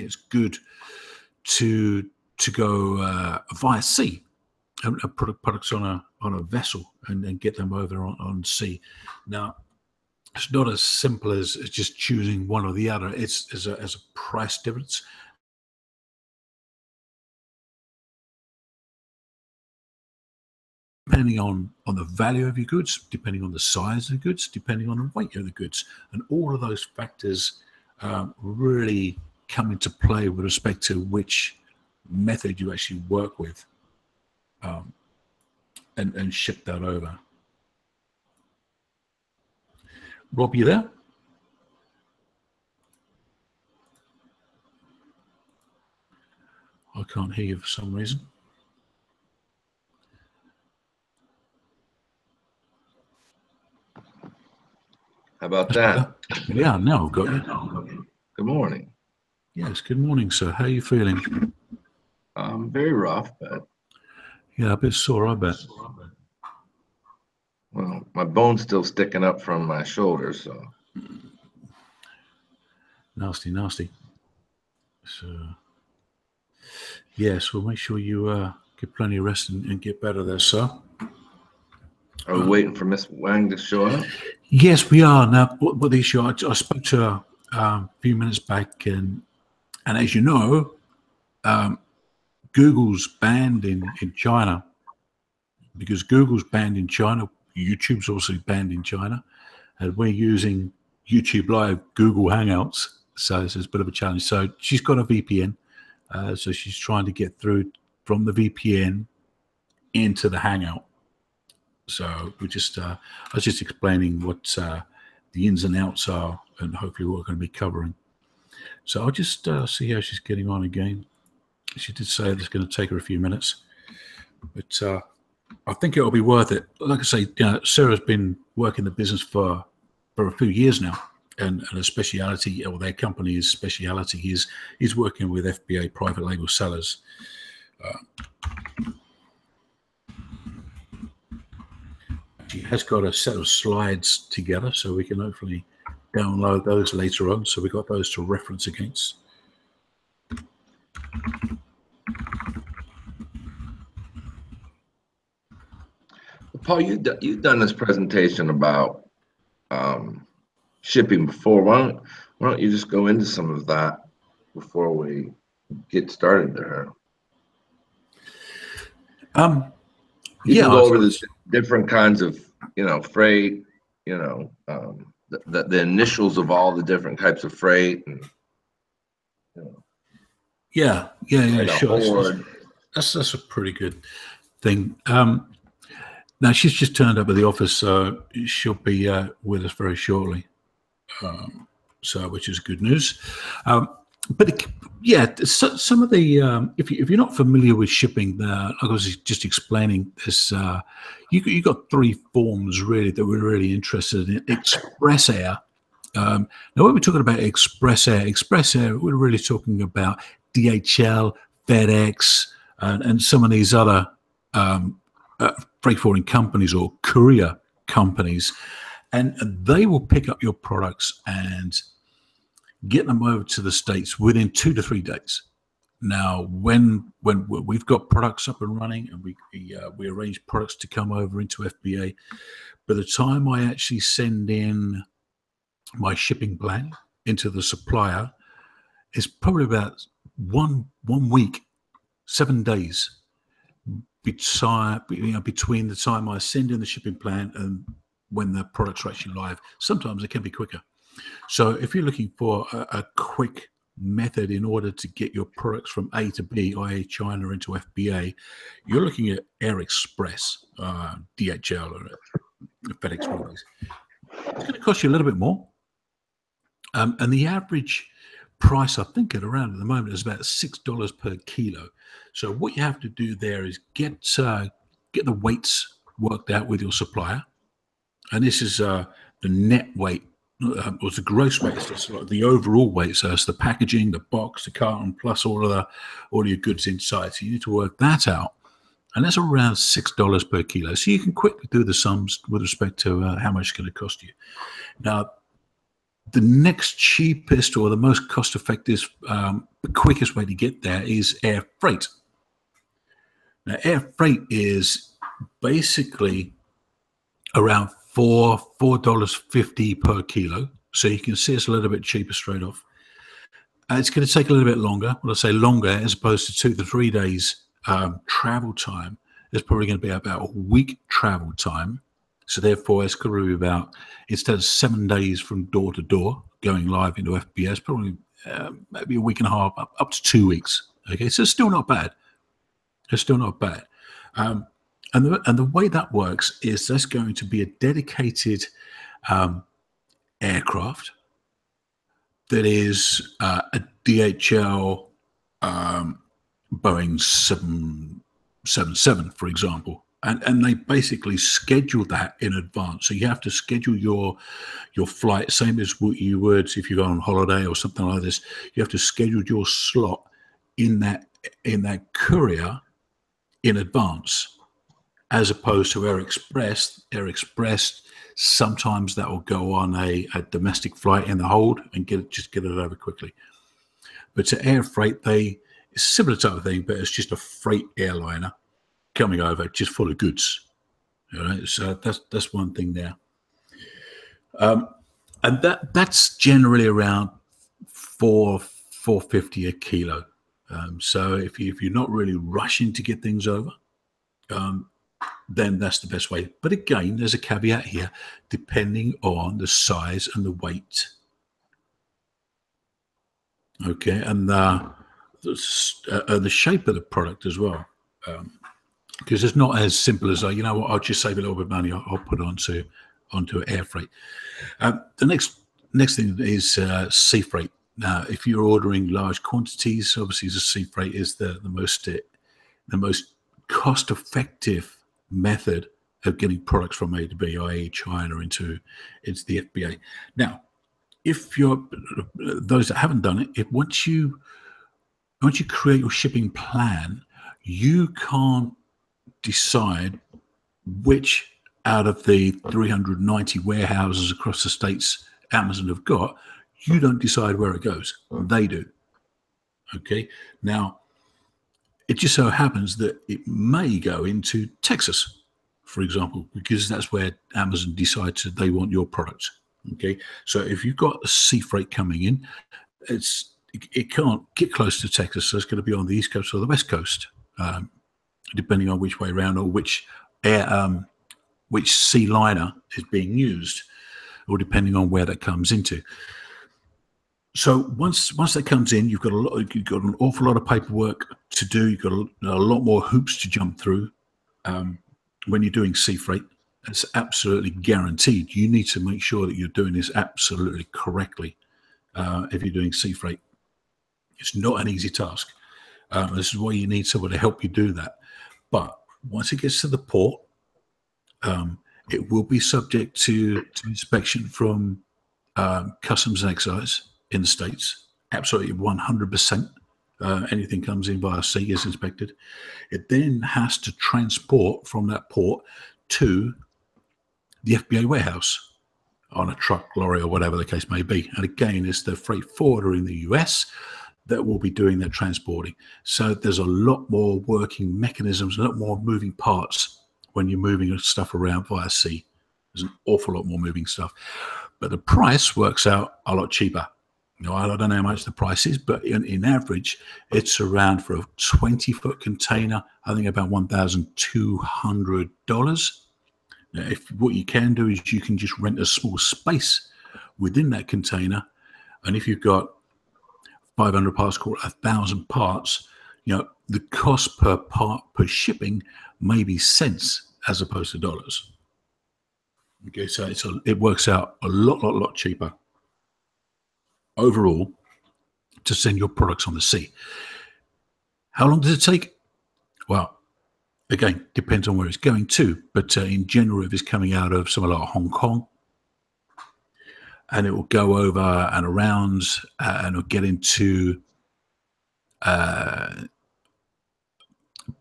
it's good to to go uh, via sea and, and put products on a on a vessel and, and get them over on, on sea. Now, it's not as simple as, as just choosing one or the other. It's as a, as a price difference. Depending on, on the value of your goods, depending on the size of the goods, depending on the weight of the goods, and all of those factors um, really come into play with respect to which method you actually work with um, and, and ship that over. Rob, you there? I can't hear you for some reason. How about that? Yeah, now I've got you. Good morning. Yes, good morning, sir. How are you feeling? Um, very rough, but Yeah, a bit sore, I bet. well, my bone's still sticking up from my shoulder, so Nasty, nasty. So, yes, we'll make sure you uh, get plenty of rest and, and get better there, sir. are we waiting for Miss Wang to show up? Yes, we are. Now, what, what the issue, I, I spoke to her um, a few minutes back, and and as you know, um, Google's banned in, in China because Google's banned in China. YouTube's also banned in China, and we're using YouTube Live, Google Hangouts. So it's a bit of a challenge. So she's got a VPN, uh, so she's trying to get through from the VPN into the Hangout. So we just, uh, I was just explaining what uh, the ins and outs are, and hopefully what we're going to be covering. So I'll just uh, see how she's getting on again. She did say it's going to take her a few minutes, but uh, I think it'll be worth it. Like I say, you know, Sara's been working the business for for a few years now, and, and a speciality, or their company's speciality is is working with FBA private label sellers. Uh, she has got a set of slides together, so we can hopefully download those later on. So we got those to reference against. Paul, you you've done this presentation about um, shipping before. Why don't why don't you just go into some of that before we get started there? Um, You Yeah, can go over the different kinds of you know freight. You know um, the, the the initials of all the different types of freight and you know, yeah, yeah, yeah, sure. That's- That's that's a pretty good thing. Um, now she's just turned up at the office, so she'll be uh, with us very shortly. Um, so, which is good news. Um, but yeah, so, some of the um, if you if you're not familiar with shipping, uh, like I was just explaining this, uh, you you got three forms really that we're really interested in: Express Air. Um, now, when we're talking about Express Air, Express Air, we're really talking about DHL, FedEx, and, and some of these other um, uh, freight forwarding companies or courier companies, and they will pick up your products and get them over to the states within two to three days. Now, when when we've got products up and running and we we, uh, we arrange products to come over into FBA, by the time I actually send in my shipping plan into the supplier, it's probably about one one week, seven days between you know, between the time I send in the shipping plan and when the products are actually live. Sometimes it can be quicker. So if you're looking for a, a quick method in order to get your products from A to B, i.e. China into FBA, you're looking at Air Express, uh, DHL, or FedEx. It's going to cost you a little bit more. Um, and the average price, I think, at around at the moment is about six dollars per kilo. So what you have to do there is get uh, get the weights worked out with your supplier, and this is uh, the net weight uh, or the gross weight. So like the overall weight. So it's the packaging, the box, the carton, plus all of the all your goods inside. So you need to work that out, and that's around six dollars per kilo. So you can quickly do the sums with respect to uh, how much it's going to cost you. Now, the next cheapest or the most cost effective, um, quickest way to get there is air freight. Now, air freight is basically around four four dollars fifty per kilo. So you can see it's a little bit cheaper straight off. Uh, it's going to take a little bit longer. When I say longer, as opposed to two to three days um, travel time, it's probably going to be about a week travel time. So therefore, it's going to be about instead of seven days from door to door going live into FBA, probably uh, maybe a week and a half, up, up to two weeks. Okay, so it's still not bad. It's still not bad. Um, and the and the way that works is there's going to be a dedicated um, aircraft that is uh, a DHL um, Boeing seven seven seven, for example, and and they basically schedule that in advance. So you have to schedule your your flight, same as what you would if you go on holiday or something like this. You have to schedule your slot in that in that courier in advance as opposed to Air Express. Air Express sometimes that will go on a, a domestic flight in the hold and get it, just get it over quickly. But to air freight, they it's similar type of thing, but it's just a freight airliner coming over just full of goods. All right, so that's that's one thing there. Um, and that that's generally around four four fifty a kilo. Um, so if you if you're not really rushing to get things over, um, then that's the best way. But again, there's a caveat here, depending on the size and the weight. Okay, and the, the, uh, the shape of the product as well. Um, because it's not as simple as, uh, you know what, I'll just save a little bit of money, I'll, I'll put onto onto air freight. Um, the next next thing is uh, sea freight. Now, if you're ordering large quantities, obviously the sea freight is the, the most uh, the most cost effective method of getting products from A to B, i.e., China into into the FBA. Now, if you're those that haven't done it, if once you once you create your shipping plan, you can't decide which out of the 390 warehouses across the states Amazon have got, you don't decide where it goes. They do. Okay. Now, it just so happens that it may go into Texas, for example, because that's where Amazon decides that they want your product. Okay, so if you've got a sea freight coming in, it's it, can't get close to Texas, so it's going to be on the east coast or the west coast, um, depending on which way around or which air um, which sea liner is being used, or depending on where that comes into so once once that comes in, you've got a lot, you've got an awful lot of paperwork to do. You've got a, a lot more hoops to jump through um, when you're doing sea freight. It's absolutely guaranteed. You need to make sure that you're doing this absolutely correctly uh, if you're doing sea freight. It's not an easy task. Um, this is why you need someone to help you do that. But once it gets to the port, um, it will be subject to, to inspection from um, customs and excise in the States. Absolutely 100%. Uh, anything comes in via sea is inspected. It then has to transport from that port to the FBA warehouse on a truck, lorry, or whatever the case may be. And again, it's the freight forwarder in the US that will be doing that transporting. So there's a lot more working mechanisms, a lot more moving parts when you're moving stuff around via sea. There's an awful lot more moving stuff. But the price works out a lot cheaper know, I don't know how much the price is, but in, in average, it's around for a 20 foot container, I think about $1,200. If what you can do is you can just rent a small space within that container, and if you've got 500 parts, call a thousand parts, you know, the cost per part per shipping may be cents as opposed to dollars. Okay, so it's a, it works out a lot, lot, lot cheaper overall to send your products on the sea. How long does it take? Well, again, depends on where it's going to, but uh, in general, if it's coming out of somewhere like Hong Kong, and it will go over and around uh, and it'll get into uh,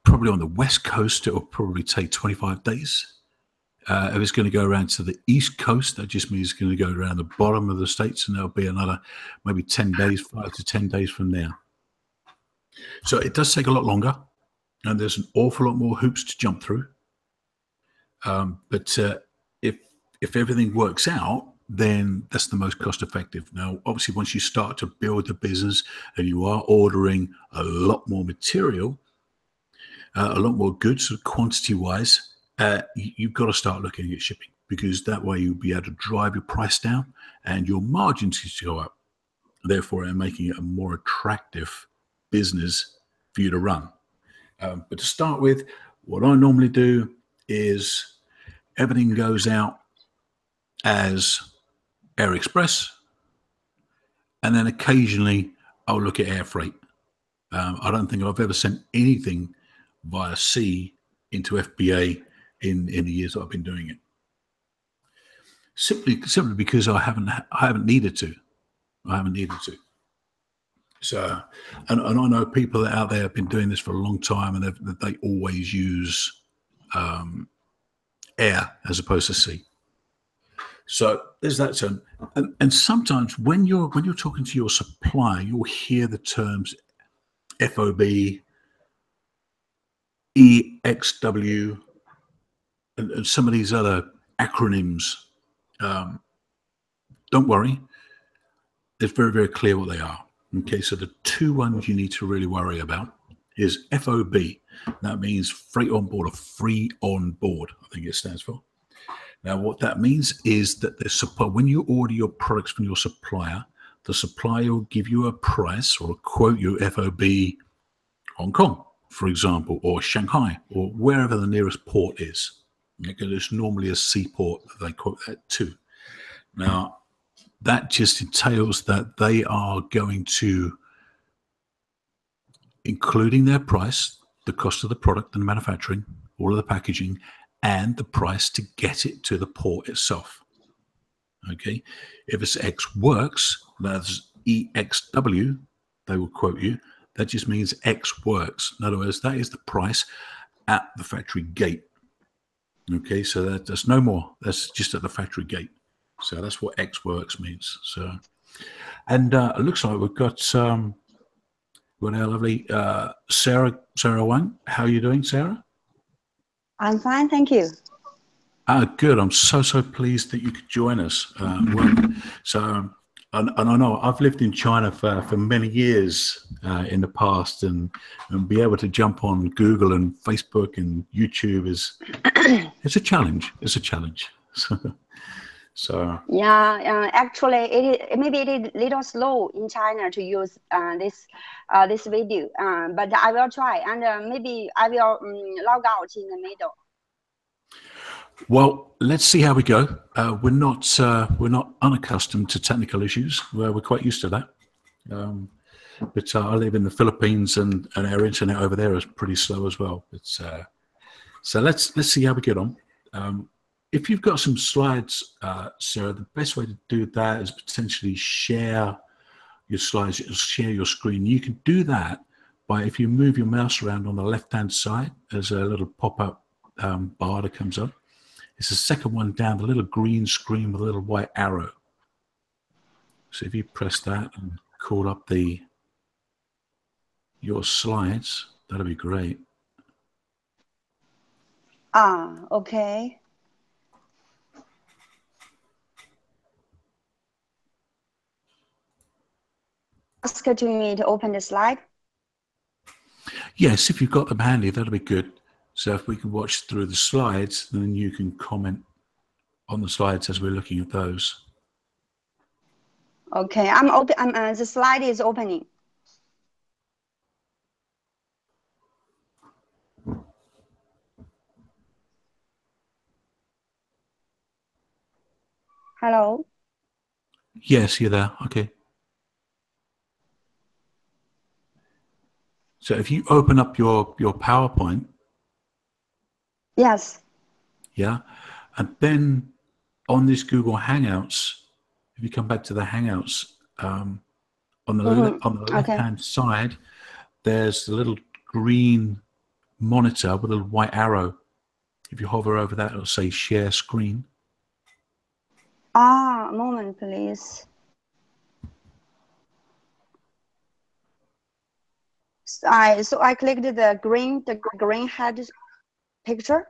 probably on the west coast, it will probably take 25 days Uh, if it's going to go around to the east coast, that just means it's going to go around the bottom of the states, and there'll be another maybe ten days, five to ten days from there. So it does take a lot longer, and there's an awful lot more hoops to jump through. Um, but uh, if if everything works out, then that's the most cost effective. Now, obviously, once you start to build the business and you are ordering a lot more material, uh, a lot more goods, quantity wise, uh, you've got to start looking at shipping because that way you'll be able to drive your price down and your margins to go up. Therefore, I'm making it a more attractive business for you to run. Um, but to start with, what I normally do is everything goes out as Air Express, and then occasionally I'll look at air freight. Um, I don't think I've ever sent anything via sea into FBA in in the years that I've been doing it. Simply simply because I haven't I haven't needed to. I haven't needed to. So, and, and I know people out there have been doing this for a long time, and they always use um, air as opposed to sea. So there's that term, and, and sometimes when you're when you're talking to your supplier, you'll hear the terms FOB, EXW, and, and some of these other acronyms. Um, don't worry, it's very very clear what they are. Okay, so the two ones you need to really worry about is FOB. That means freight on board or free on board, I think it stands for. Now, what that means is that the supply, when you order your products from your supplier, the supplier will give you a price or a quote you FOB Hong Kong, for example, or Shanghai, or wherever the nearest port is. It's normally a seaport that they quote uh, that to. Now, that just entails that they are going to, including their price, the cost of the product and the manufacturing, all of the packaging, and the price to get it to the port itself. Okay, if it's Ex Works, that's EXW, they will quote you. That just means Ex Works. In other words, that is the price at the factory gate. Okay, so that, that's no more. That's just at the factory gate. So that's what Ex Works means. So, and uh, it looks like we've got um, we've got our lovely uh, Sara Sara Wang. How are you doing, Sara? I'm fine, thank you. Ah, good. I'm so so pleased that you could join us. Uh, well, so, um, and, and, I know I've lived in China for, for many years uh, in the past, and and be able to jump on Google and Facebook and YouTube is it's a challenge. It's a challenge. So, so yeah, uh, actually, it is, maybe it is a little slow in China to use uh, this uh, this video, uh, but I will try, and uh, maybe I will um, log out in the middle. Well, let's see how we go. Uh, we're not we're not unaccustomed to technical issues. We're, we're quite used to that. Um, but I live in the Philippines, and, and our internet over there is pretty slow as well. It's so let's let's see how we get on. Um, if you've got some slides, uh, Sara, the best way to do that is potentially share your slides, share your screen. You can do that by if you move your mouse around on the left-hand side, there's a little pop-up um, bar that comes up. It's the second one down, the little green screen with a little white arrow. So if you press that and call up the your slides, that'll be great. Ah, okay. ask to me to open the slide? Yes, if you've got them handy, that'll be good. So if we can watch through the slides, then you can comment on the slides as we're looking at those. Okay, I'm open. I'm, uh, the slide is opening. Hello. Yes, you're there. Okay. So if you open up your, your PowerPoint. Yes. Yeah. And then on this Google Hangouts, if you come back to the Hangouts, um, on the, mm-hmm. le- on the left hand side, there's the little green monitor with a little white arrow. If you hover over that, it'll say share screen. Ah, a moment, please. So I so I clicked the green the green head picture.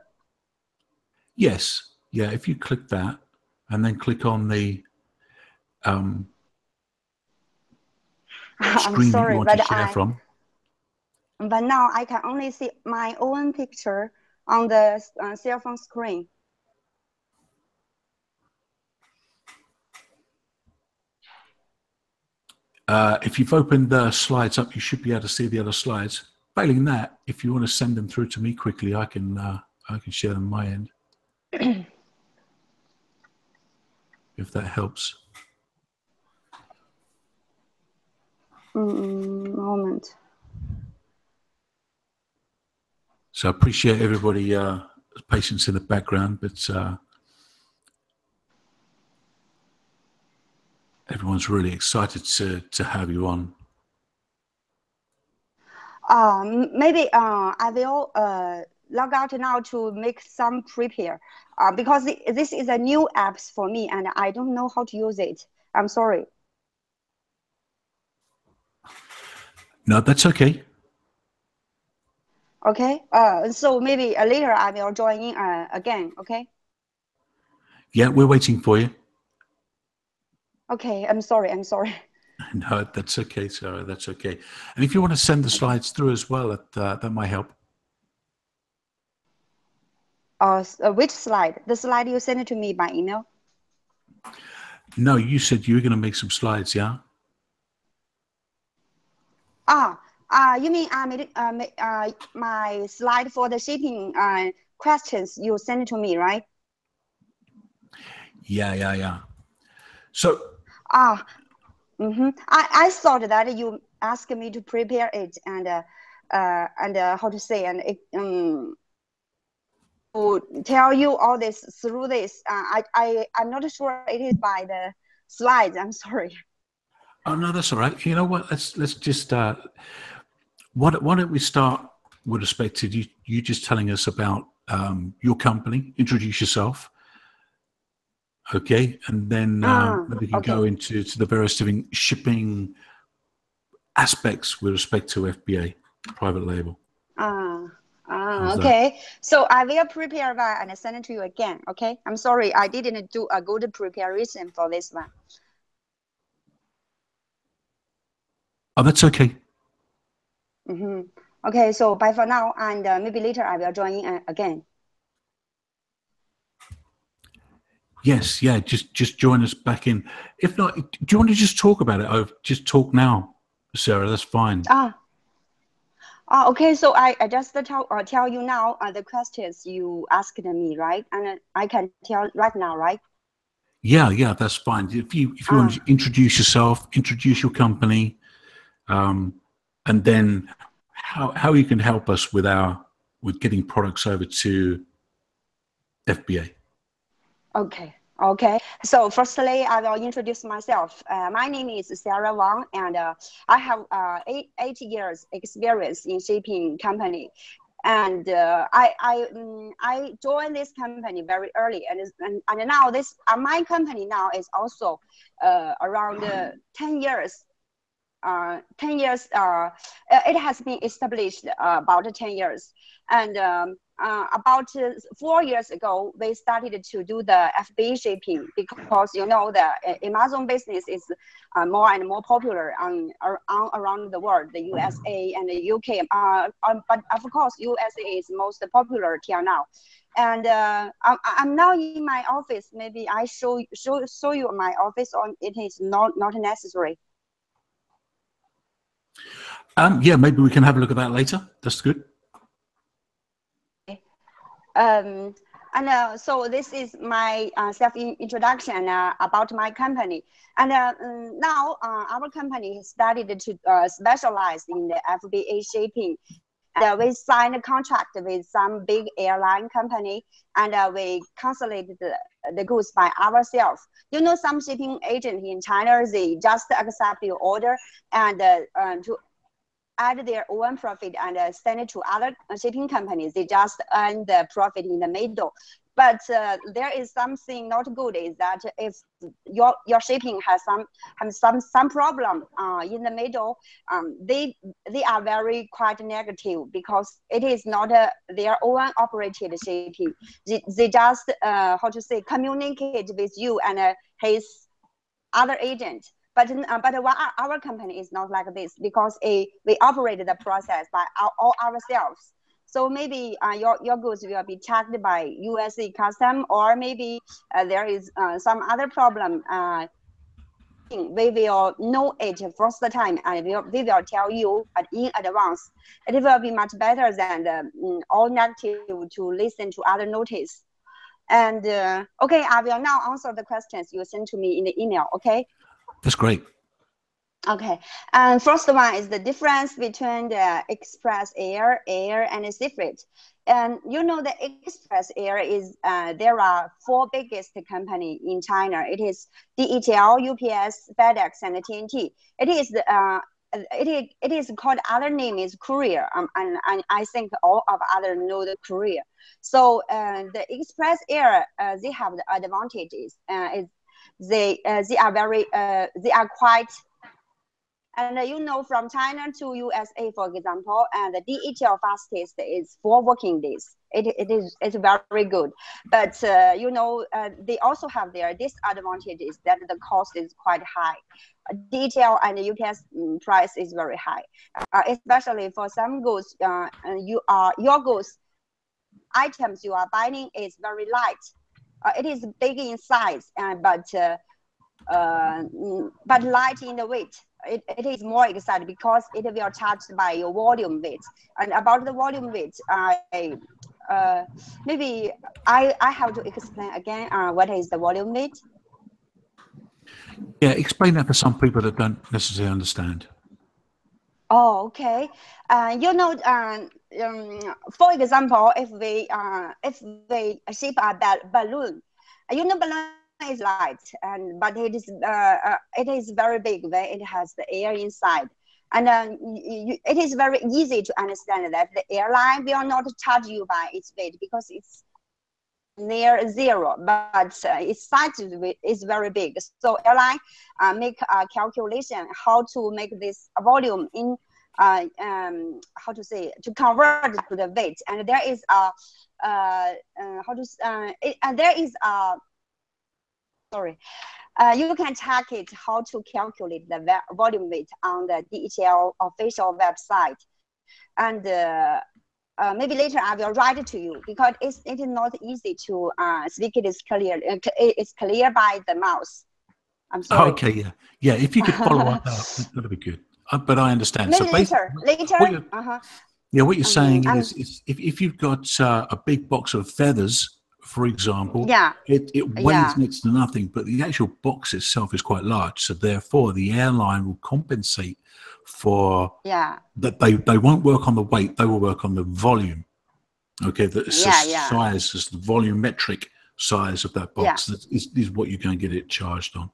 Yes. Yeah. If you click that and then click on the um, I'm screen sorry, you want to but share I from. but now I can only see my own picture on the uh, cell phone screen. Uh, if you've opened the slides up, you should be able to see the other slides. Failing that, if you want to send them through to me quickly, I can uh, I can share them my end. if that helps. Mm, moment. So I appreciate everybody uh, patience in the background, but uh, everyone's really excited to to have you on. Um, maybe uh, I will uh, log out now to make some prepare uh, because this is a new apps for me and I don't know how to use it. I'm sorry. No, that's okay. Okay. Uh, so maybe uh, later I will join in uh, again. Okay. Yeah, we're waiting for you. Okay. I'm sorry. I'm sorry. No, that's okay, Sara. That's okay. And if you want to send the slides through as well, that uh, that might help. Uh, uh, which slide? The slide you sent it to me by email. No, you said you were going to make some slides, yeah? Ah, uh, you mean I made it, uh, uh, my slide for the shipping uh, questions you sent it to me, right? Yeah, yeah, yeah. So Ah, mm-hmm. I, I thought that you asked me to prepare it and uh, uh, and uh, how to say and um to tell you all this through this. Uh, I I I'm not sure it is by the slides. I'm sorry. Oh no, that's all right. You know what? Let's let's just uh, why why don't we start with respect to you you just telling us about um, your company, introduce yourself, okay, and then uh, Ah, we can go into to the various different shipping aspects with respect to FBA private label. Ah, ah, How's that? okay. So I will prepare that and send it to you again. Okay. I'm sorry I didn't do a good preparation for this one. Oh, that's okay. Mm-hmm. Okay. So bye for now, and uh, maybe later I will join in uh, again. Yes, yeah. Just just join us back in. If not, do you want to just talk about it? Oh, just talk now, Sara. That's fine. Ah. Ah, okay, so I, I just tell uh, tell you now uh, the questions you asked me, right? And uh, I can tell right now, right? Yeah, yeah, that's fine. If you if you want to introduce yourself, introduce your company, um, and then how how you can help us with our with getting products over to FBA. Okay, okay. So firstly, I will introduce myself. Uh, my name is Sara Wang, and uh, I have uh, eight, eight years experience in shipping company. And uh, I I mm, I joined this company very early, and and, and now this uh, my company now is also uh, around uh, ten years. Uh, 10 years uh, uh, it has been established uh, about 10 years and um, uh, about uh, four years ago, we started to do the FBA shipping because you know the Amazon business is more and more popular on, on around the world, the USA and the UK. Um, but of course, USA is most popular till now. And I'm, I'm now in my office. Maybe I show show show you my office. On it is not not necessary. Um, yeah, maybe we can have a look at that later. That's good. Um, and uh, so this is my uh, self introduction uh, about my company. And uh, mm, now uh, our company started to uh, specialize in the FBA shipping. Uh, we signed a contract with some big airline company, and uh, we consolidated the, the goods by ourselves. You know, some shipping agent in China they just accept your order and uh, uh, to add their own profit and uh, send it to other shipping companies. They just earn the profit in the middle. But uh, there is something not good is that if your your shipping has some has some some problem uh, in the middle, um, they they are very quite negative because it is not a, their own operated shipping. They, they just uh, how to say communicate with you and uh, his other agent. But uh, but our, our company is not like this because a, we operate the process by our, all ourselves. So maybe uh, your, your goods will be checked by USA custom, or maybe uh, there is uh, some other problem. Uh, we will know it first time, and we will, we will tell you in advance. It will be much better than the, um, all negative to listen to other notice. And uh, okay, I will now answer the questions you sent to me in the email. Okay. That's great. Okay, and first one is the difference between the express air, air, and sea freight. And you know the express air is uh, there are four biggest company in China. It is DHL, UPS, FedEx, and TNT. It is uh, it is, it is called other name is courier um, and, and i think all of other know the courier so uh, the express air uh, they have the advantages uh, is they uh, they are very uh, they are quite and uh, you know, from China to USA, for example, and the DHL fastest is four working days. It, it is it's very good, but uh, you know uh, they also have their disadvantages that the cost is quite high. DHL and UPS mm, price is very high, uh, especially for some goods. Uh, you are your goods items you are buying is very light. Uh, it is big in size, but mm, but light in the weight it, it is more exciting because it will charged by your volume weight. And about the volume weight, I uh, maybe I, I have to explain again uh, what is the volume weight. Yeah, explain that for some people that don't necessarily understand. Oh, okay. Uh, you know, uh, um, for example, if we uh, if we ship a balloon, you know, balloon is light, and but it is uh, uh, it is very big when it has the air inside. And uh, you, it is very easy to understand that the airline will not charge you by its weight because it's near zero, but uh, its size is very big. So airline uh, make a calculation how to make this volume in uh, um, how to say to convert to the weight, and there is a uh, how to it, and there is a sorry. Uh, you can check it how to calculate the volume weight on the DHL official website. And uh, uh, maybe later I will write it to you because it's, it is not easy to uh, speak it is clear. Uh, it's clear by the mouse. I'm sorry. Okay, yeah. Yeah, if you could follow up, that would be good. Uh, but I understand. Maybe so later, later. Uh-huh. Yeah, what you're um, saying is, is if, if you've got a big box of feathers for example, yeah, it, it weighs yeah. next to nothing, but the actual box itself is quite large. So therefore, the airline will compensate for yeah that they they won't work on the weight; they will work on the volume. Okay, the yeah, yeah. size is the volumetric size of that box. Yeah. That is, is what you're going to get it charged on.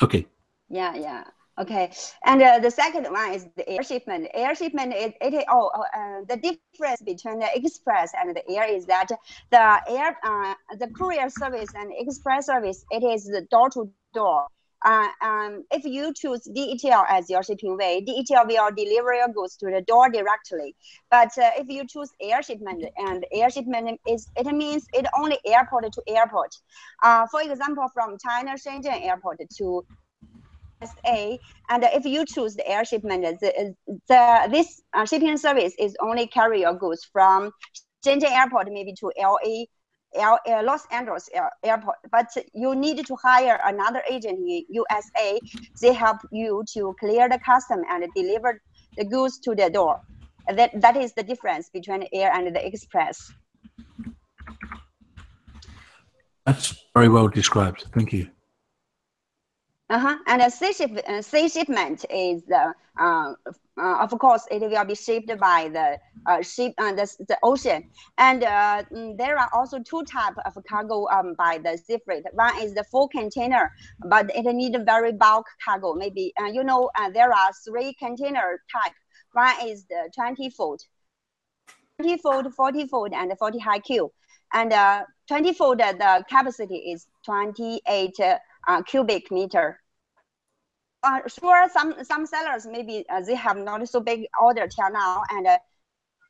Okay. Yeah, yeah. Okay, and uh, the second one is the air shipment. Air shipment is it is oh, oh uh, the difference between the express and the air is that the air uh, the courier service and express service it is the door to door. Uh, um, if you choose DHL as your shipping way, DHL will deliver your goods to the door directly. But uh, if you choose air shipment, and air shipment is it means it only airport to airport. Uh, for example, from China Shenzhen Airport to SA, and if you choose the air shipment, the, the this uh, shipping service is only carry your goods from Shenzhen Airport maybe to LA, L, uh, Los Angeles Airport. But you need to hire another agent in USA. They help you to clear the custom and deliver the goods to the door. That that is the difference between air and the express. That's very well described. Thank you. Uh-huh. And a sea, ship, uh, sea shipment is, uh, uh, uh, of course, it will be shipped by the uh, ship, uh, the, the ocean. And mm, there are also two types of cargo um, by the sea freight. One is the full container, but it need very bulk cargo. Maybe, you know, there are three container type. One is the 20 foot, 20 foot, 40 foot, and 40 high Q. And uh, 20 foot, the capacity is 28 uh, cubic meter. Uh, sure, some some sellers maybe uh, they have not so big order till now, and uh,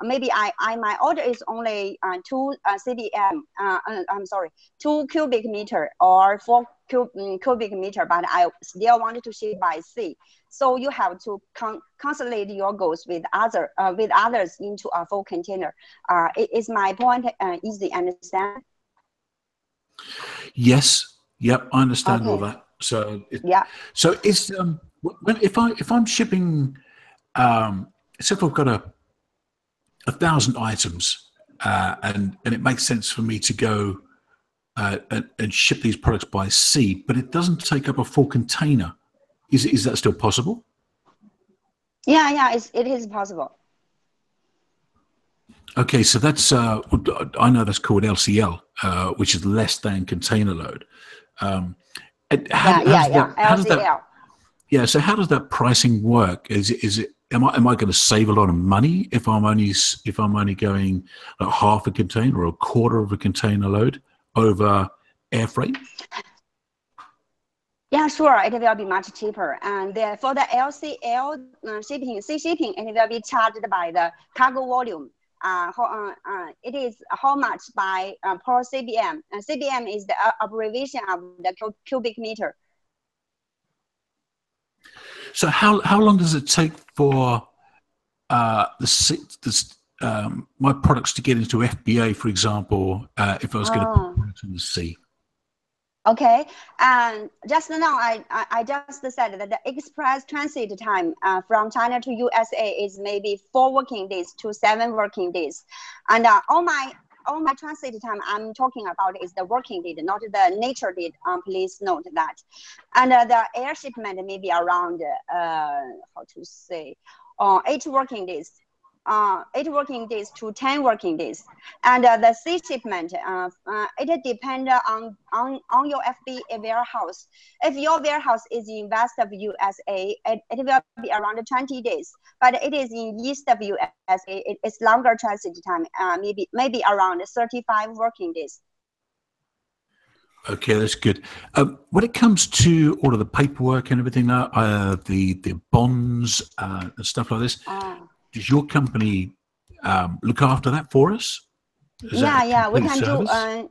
maybe I, I my order is only uh, two uh, CBM. Uh, I'm sorry, two cubic meter or four cub, um, cubic meter, but I still wanted to ship by sea. So you have to con- consolidate your goals with other uh, with others into a full container. Uh, is my point uh, easy understand? Yes, Yep, I understand Okay. all that. So, it, Yeah. so is um, when if I if I'm shipping, um, say if I've got a a thousand items, uh, and and it makes sense for me to go uh, and, and ship these products by sea, but it doesn't take up a full container. Is is that still possible? Yeah, yeah, it's, it is possible. Okay, so that's uh, I know that's called LCL, uh, which is less than container load. Um, how, yeah, yeah, yeah. that- does that- Yeah. So how does that pricing work? Is it, is it am I am I going to save a lot of money if I'm only if I'm only going like half a container or a quarter of a container load over air freight? Yeah, sure. It will be much cheaper. And uh, for the LCL uh, shipping, sea shipping, it will be charged by the cargo volume. Uh, how, uh, uh, it is how much by uh, per CBM. CBM is the uh, abbreviation of the cu- cubic meter. So how how long does it take for uh, the this, um, my products to get into FBA, for example, uh, if I was going to Ah. put products in the sea? Okay, and just now I, I, just said that the express transit time uh, from China to USA is maybe four working days to seven working days, and uh, all my all my transit time I'm talking about is the working day, not the nature day. Um, please note that, and uh, the air shipment may be around uh, how to say, uh, eight working days. Uh, eight working days to 10 working days and uh, the sea shipment uh, uh, it depends on, on on your FBA warehouse. If your warehouse is in west of USA, it, it will be around 20 days. But it is in east of USA, it, it's longer transit time, uh, maybe maybe around 35 working days. Okay, that's good. Um, when it comes to all of the paperwork and everything, now, uh, the the bonds uh, and stuff like this, Uh, does your company um, look after that for us? Is yeah, yeah, we can do. Uh,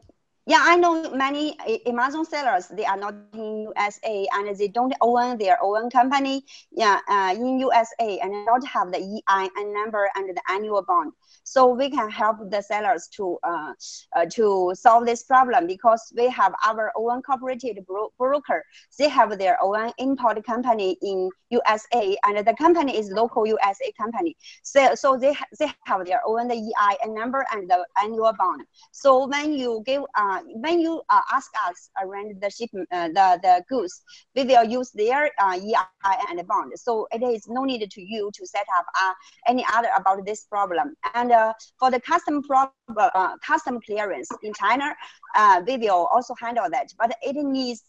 yeah, I know many Amazon sellers. They are not in USA and they don't own their own company. Yeah, uh, in USA and not have the EIN number and the annual bond. So we can help the sellers to uh, uh, to solve this problem because we have our own cooperated bro- broker. They have their own import company in USA and the company is local USA company. So so they ha- they have their own the EIN number and the annual bond. So when you give, uh, when you uh, ask us around the ship, uh, the the goods, we will use their uh, EIN and bond. So it is no need to you to set up uh, any other about this problem. And for the custom prob- uh, custom clearance in China, uh, we will also handle that. But it needs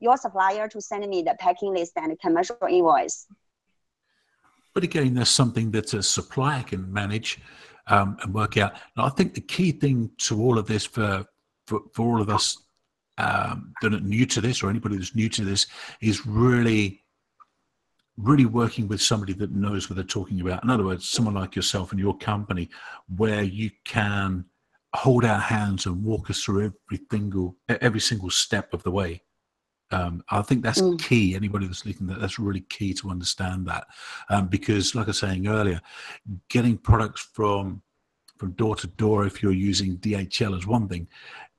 your supplier to send me the packing list and commercial invoice. But again, that's something that a supplier can manage um, and work out. I think the key thing to all of this for for, for all of us um, that are new to this or anybody that's new to this is really really working with somebody that knows what they're talking about. In other words, someone like yourself and your company, where you can hold our hands and walk us through every single every single step of the way. Um, I think that's Mm. key. Anybody that's listening, that that's really key to understand that, um, because, like I was saying earlier, getting products from from door to door, if you're using DHL, is one thing.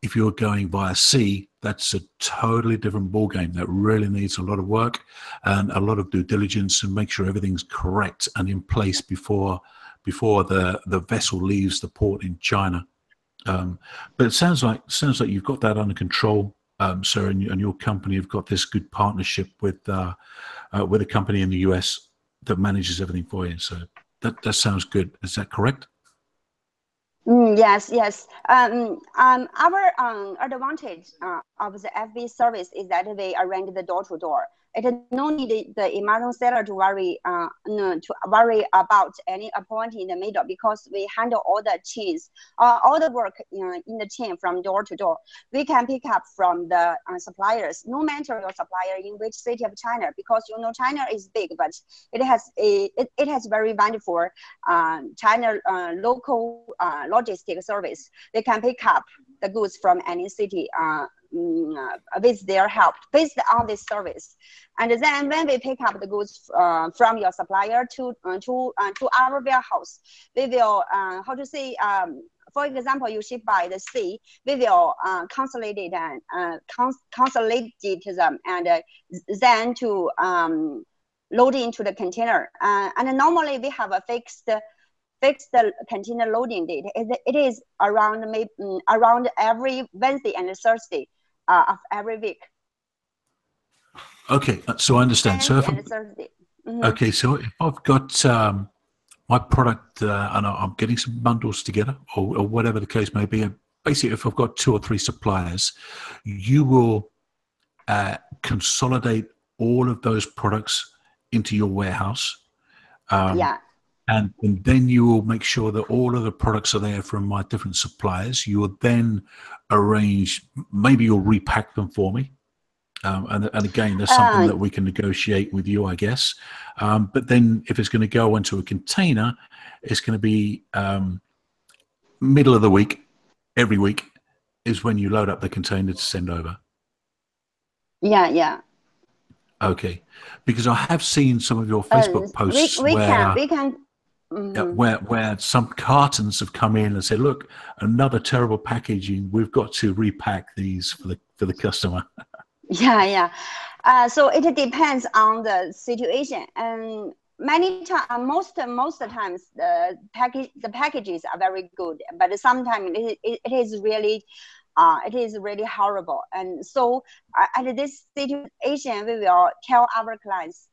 If you're going via sea, that's a totally different ballgame. That really needs a lot of work and a lot of due diligence, and make sure everything's correct and in place before before the the vessel leaves the port in China. Um, but it sounds like sounds like you've got that under control. um, sir, and, and, your company have got this good partnership with uh, uh, with a company in the US that manages everything for you. So that that sounds good. Is that correct? Mm, yes, yes. Um, um, our um, advantage uh, of the FB service is that we arrange the door to door it no need the Amazon seller to worry uh, no, to worry about any appointment in the middle because we handle all the chains, uh, all the work know, in the chain from door to door. We can pick up from the uh, suppliers, no matter your supplier in which city of China, because you know China is big, but it has a it, it has very wonderful uh, China uh, local uh, logistic service. They can pick up the goods from any city uh, with their help based on this service. And then when we pick up the goods uh, from your supplier to uh, to uh, to our warehouse, we will uh, how to say. Um, for example, you ship by the sea, we will uh, consolidate and uh, cons- consolidate them and uh, then to um, load into the container. Uh, and normally we have a fixed fixed container loading date. It, it is around maybe, um, around every Wednesday and Thursday uh, of every week. Okay, uh, so I understand. So if mm-hmm. okay, so if I've got um, my product uh, and I'm getting some bundles together, or, or, whatever the case may be, basically, if I've got two or three suppliers, you will uh, consolidate all of those products into your warehouse. Um, yeah. And, and, then you will make sure that all of the products are there from my different suppliers. You will then arrange, maybe you'll repack them for me. Um, and, and, again, there's something uh, that we can negotiate with you, I guess. Um, but then if it's going to go into a container, it's going to be um, middle of the week, every week is when you load up the container to send over. Yeah, yeah. Okay, because I have seen some of your Facebook uh, posts we, we where can, we can Mm-hmm. where where some cartons have come in and said, "Look, another terrible packaging. We've got to repack these for the for the customer." yeah, yeah. Uh, so it depends on the situation, and many times, uh, most most of the times, the package the packages are very good, but sometimes it, it, it is really. Uh, it is really horrible, and so uh, at this situation, we will tell our clients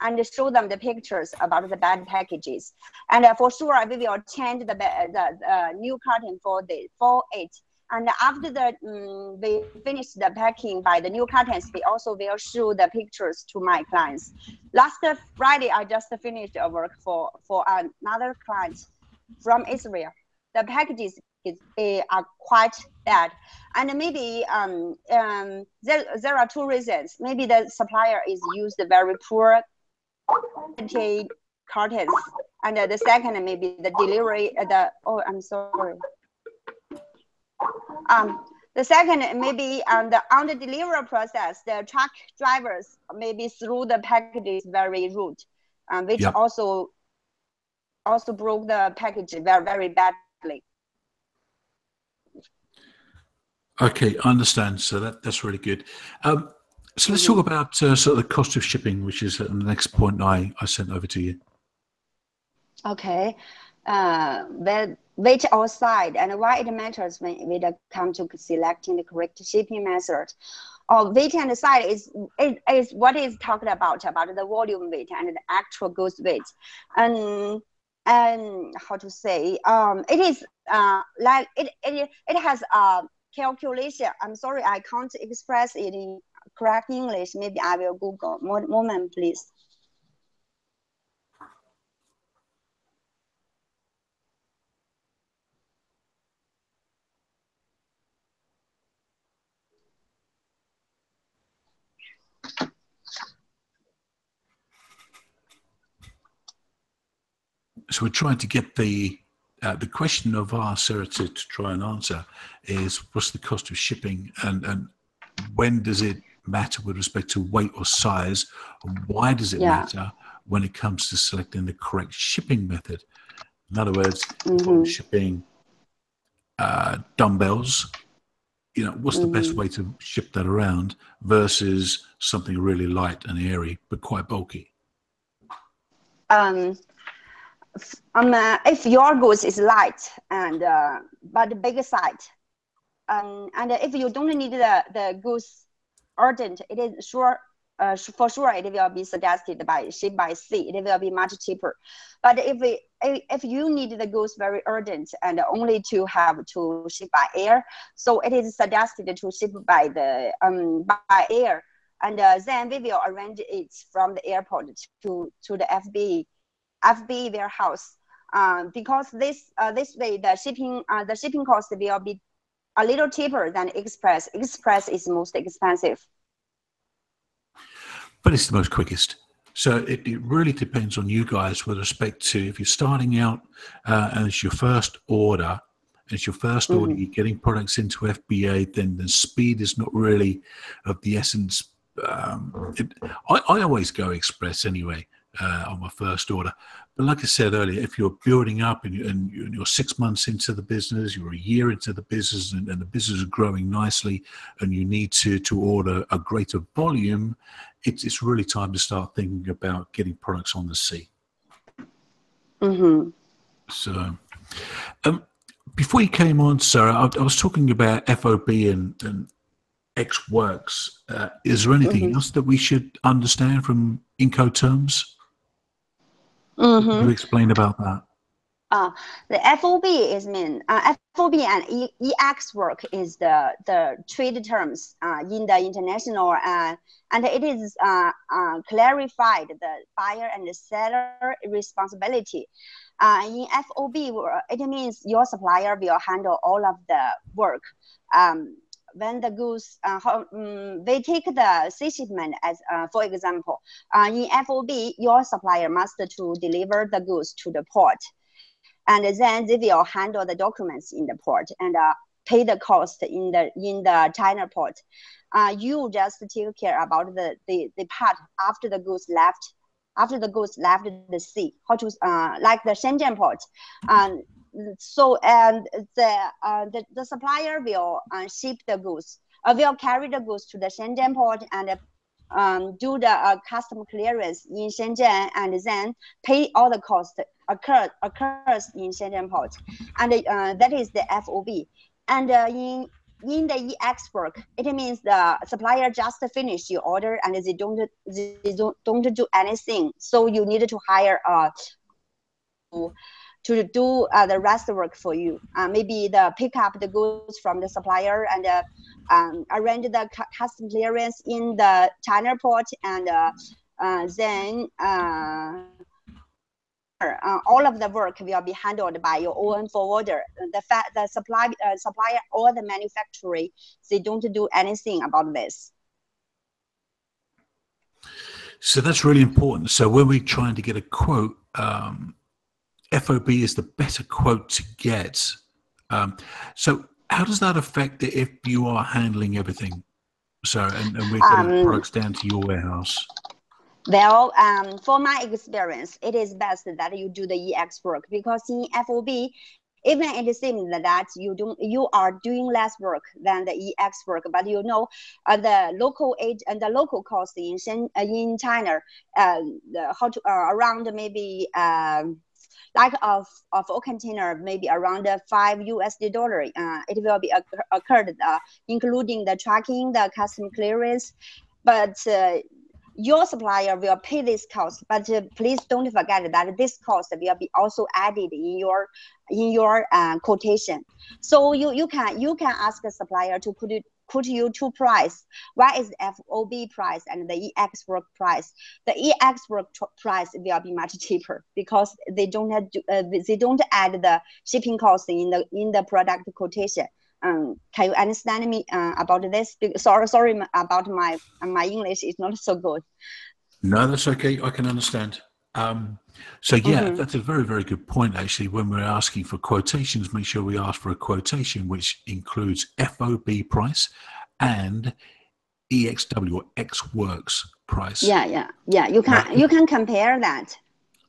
and show them the pictures about the bad packages. And uh, for sure, we will change the, the uh, new carton for the for it. And after the um, we finish the packing by the new cartons, we also will show the pictures to my clients. Last Friday, I just finished a work for for another client from Israel. The packages uh, are quite bad, and maybe um, um, there there are two reasons. Maybe the supplier is used very poor cartons. And the second maybe the delivery, uh, the, oh, I'm sorry. Um, the second maybe on the, on the delivery process, the truck drivers maybe through the packages very rude, um, which yep. also also broke the package very, very badly. Okay, I understand. So that, that's really good. Um, so let's talk about uh, sort of the cost of shipping, which is the next point I, I sent over to you. Okay. Uh, well, which outside and why it matters when we come to selecting the correct shipping method. Or weight and size is, is, is what is talked about, about the volume weight and the actual goods weight. And and how to say, um, it is uh, like it, it, it has a calculation. I'm sorry, I can't express it in correct English, maybe I will Google. Moment, please. So we're trying to get the uh, the question of our Sara to, to try and answer is what's the cost of shipping and and when does it matter with respect to weight or size? Why does it yeah. matter when it comes to selecting the correct shipping method? In other words, mm-hmm. shipping uh, dumbbells, you know, what's mm-hmm. the best mm-hmm. way to ship that around versus something really light and airy but quite bulky? Um, um, uh, if your goods is light and uh, but big size, um, and if you don't need the the goods urgent, it is sure uh, for sure it will be suggested by ship by sea. It will be much cheaper. But if we, if you need the goods very urgent and only to have to ship by air, so it is suggested to ship by the um, by air, and uh, then we will arrange it from the airport to to the FB FB warehouse. Uh, because this uh, this way the shipping uh, the shipping cost will be a little cheaper than express. Express is most expensive but it's the most quickest. So it, it really depends on you guys with respect to if you're starting out uh, and it's your first order, it's your 1st mm-hmm. order, you're getting products into FBA, then the speed is not really of the essence. Um, it, I, I always go express anyway uh, on my first order. But like I said earlier, if you're building up and, and you're six months into the business, you're a year into the business, and, and, the business is growing nicely, and you need to to order a greater volume, it's it's really time to start thinking about getting products on the sea. Mm-hmm. So, um, before you came on, Sara, I, I was talking about FOB and, and Ex Works. Uh, is there anything mm-hmm. else that we should understand from Incoterms? Mm-hmm. You explain about that? Uh, the FOB is mean uh, FOB and e, EX work is the the trade terms uh, in the international uh, and it is uh, uh, clarified the buyer and the seller responsibility. In FOB, it means your supplier will handle all of the work. Um, when the goods, uh, how, um, they take the shipment as, uh, for example, uh, in FOB, your supplier must to deliver the goods to the port. And then they will handle the documents in the port and uh, pay the cost in the in the China port. Uh, you just take care about the, the, the part after the goods left after the goods left the sea, how to uh, like the Shenzhen port. Um, so and the, uh, the the supplier will uh, ship the goods, uh, will carry the goods to the Shenzhen port and um, do the uh, custom clearance in Shenzhen and then pay all the cost occur, occurs in Shenzhen port, and uh, that is the FOB. And uh, in in the EX work, it means the supplier just finish your order and they don't they don't, don't do anything. So you need to hire uh to do uh, the rest of work for you. Uh, maybe the pick up the goods from the supplier and uh, um, arrange the custom clearance in the China port and uh, uh, then uh, all of the work will be handled by your own forwarder. The the supply supplier or the manufacturer they don't do anything about this. So that's really important. So when we're trying to get a quote, um, FOB is the better quote to get. Um, so how does that affect it if you are handling everything? So and, and we're getting um, products down to your warehouse. Well, um, for my experience, it is best that you do the EX work because in FOB, even it seems that you do you are doing less work than the EX work, but you know uh, the local age and the local cost in uh, in China, uh, the, how to, uh, around maybe um, like of of a container maybe around five USD dollar. Uh, it will be occurred, uh, including the tracking, the custom clearance, but uh, your supplier will pay this cost, but uh, please don't forget that this cost will be also added in your in your uh, quotation. So you you can you can ask the supplier to put it put you two price. One is FOB price and the EX work price. The EX work price will be much cheaper because they don't have to, uh, they don't add the shipping cost in the in the product quotation um, can you understand me uh, about this? Sorry, sorry about my my English is not so good. No, that's okay. I can understand. Um, so yeah, mm-hmm. that's a very very good point. Actually, when we're asking for quotations, make sure we ask for a quotation which includes FOB price and EXW or Ex Works price. Yeah, yeah, yeah. You can now, you can compare that.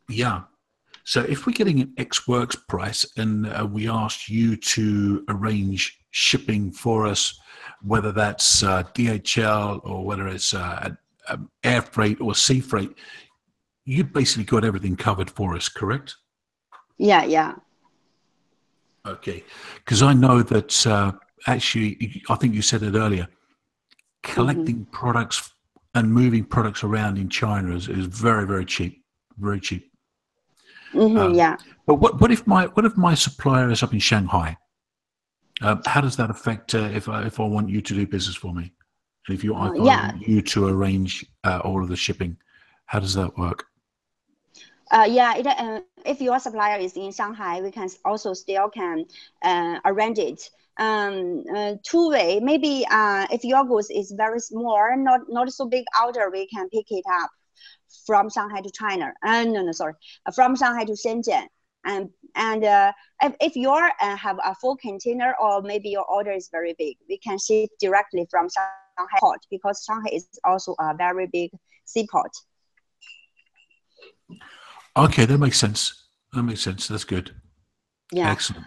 Yeah, so if we're getting an Ex Works price and uh, we asked you to arrange shipping for us, whether that's uh, DHL or whether it's uh, air freight or sea freight, you basically got everything covered for us, correct? Yeah, yeah. Okay, because I know that uh, actually, I think you said it earlier, collecting products and moving products around in China is, is very, very cheap, very cheap. Mhm, Um, yeah. But what, what if my what if my supplier is up in Shanghai? Um, how does that affect uh, if I if I want you to do business for me? And if you I, Uh, I want you to arrange uh, all of the shipping, how does that work? Uh, yeah, it, uh, if your supplier is in Shanghai, we can also still can uh, arrange it. Um, uh, two way, maybe uh, if your goods is very small, not not so big order, we can pick it up from Shanghai to China. Uh, no, no, sorry, uh, from Shanghai to Shenzhen. And and if, if you have a full container or maybe your order is very big, we can ship directly from Shanghai port because Shanghai is also a very big seaport. Okay, that makes sense. That makes sense. That's good. Yeah. Excellent.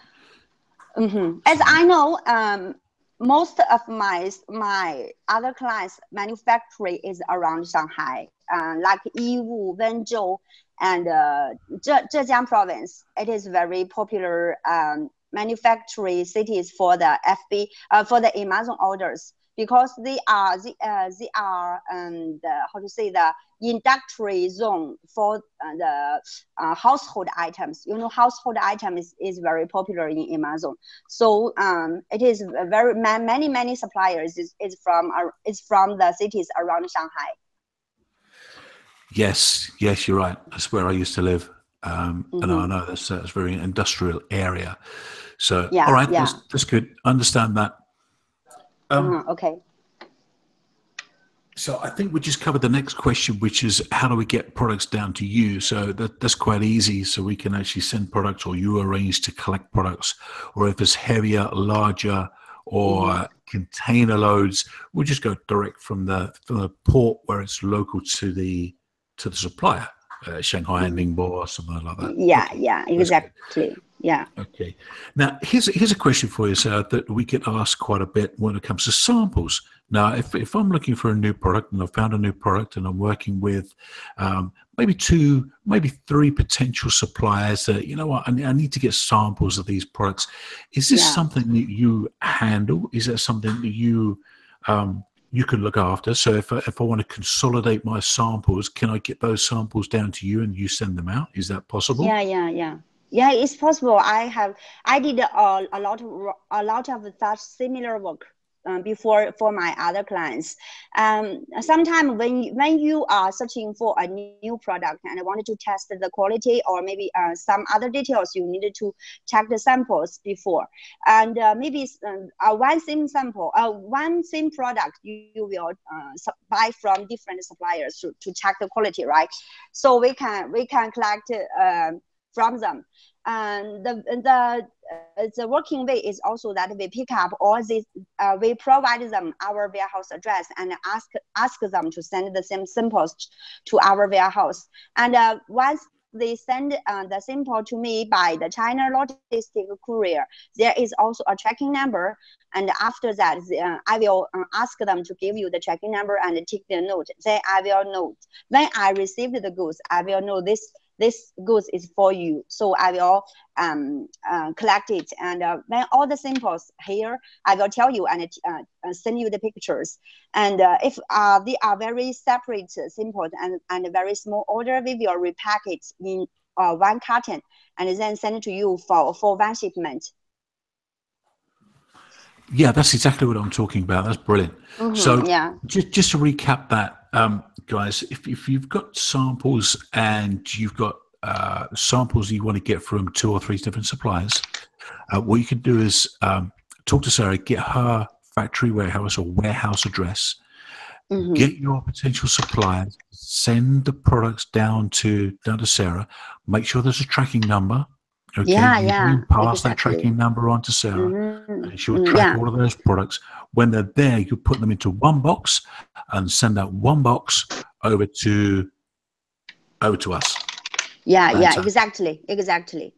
hmm As I know, um, most of my my other clients' manufacturing is around Shanghai, uh, like Yiwu, Wenzhou, and uh, Zhe- Zhejiang province. It is very popular um, manufacturing cities for the FB uh, for the Amazon orders because they are the uh, they are um, the how to say the industry zone for uh, the uh, household items. You know, household items is, is very popular in Amazon. So um, it is very many many suppliers is, is from uh, is from the cities around Shanghai. Yes, yes, you're right. That's where I used to live, um, and I know that's that's a very industrial area. So, Yeah, all right, yeah. that's, that's good. Understand that. Um, Mhm, okay. So I think we just covered the next question, which is how do we get products down to you? So that, that's quite easy. So we can actually send products, or you arrange to collect products, or if it's heavier, larger, or Mm-hmm. container loads, we'll just go direct from the from the port where it's local to the to the supplier, uh, Shanghai and Ningbo or something like that. Yeah, Okay, yeah, exactly. Yeah. Okay. Now, here's here's a question for you, Sara, that we get asked quite a bit when it comes to samples. Now, if, if I'm looking for a new product and I've found a new product and I'm working with um, maybe two, maybe three potential suppliers that, you know what, I, I need to get samples of these products. Is this Yeah. something that you handle? Is that something that you um, you can look after? So if I, if I want to consolidate my samples, can I get those samples down to you and you send them out? Is that possible? Yeah, yeah, yeah. Yeah, it's possible. I have I did a, a lot of a lot of such similar work um, before for my other clients. Um, sometimes when when you are searching for a new product and wanted to test the quality or maybe uh, some other details, you needed to check the samples before. And uh, maybe uh, one same sample, uh, one same product you, you will uh, buy from different suppliers to, to check the quality, right? So we can we can collect uh, from them. And the the uh, the working way is also that we pick up all these, uh, we provide them our warehouse address and ask ask them to send the same samples to our warehouse. And uh, once they send uh, the sample to me by the China logistic courier, there is also a tracking number. And after that, uh, I will uh, ask them to give you the tracking number and take the note. Then I will note when I received the goods, I will know this this goods is for you. So I will um, uh, collect it. And uh, when all the samples here, I will tell you and uh, uh, send you the pictures. And uh, if uh, they are very separate samples and, and very small order, we will repack it in one carton and then send it to you for, for one shipment. Yeah, that's exactly what I'm talking about. That's brilliant. Mhm, So yeah. just just to recap that, um, guys, if, if you've got samples and you've got uh, samples you want to get from two or three different suppliers, uh, what you can do is um, talk to Sara, get her factory warehouse or warehouse address, Mhm. get your potential suppliers, send the products down to down to Sara. Make sure there's a tracking number. Okay, Yeah, you yeah, pass that tracking number on to Sara Mhm, and she'll mm, track yeah. all of those products. When they're there, you put them into one box and send that one box over to over to us. Yeah, yeah, exactly, exactly.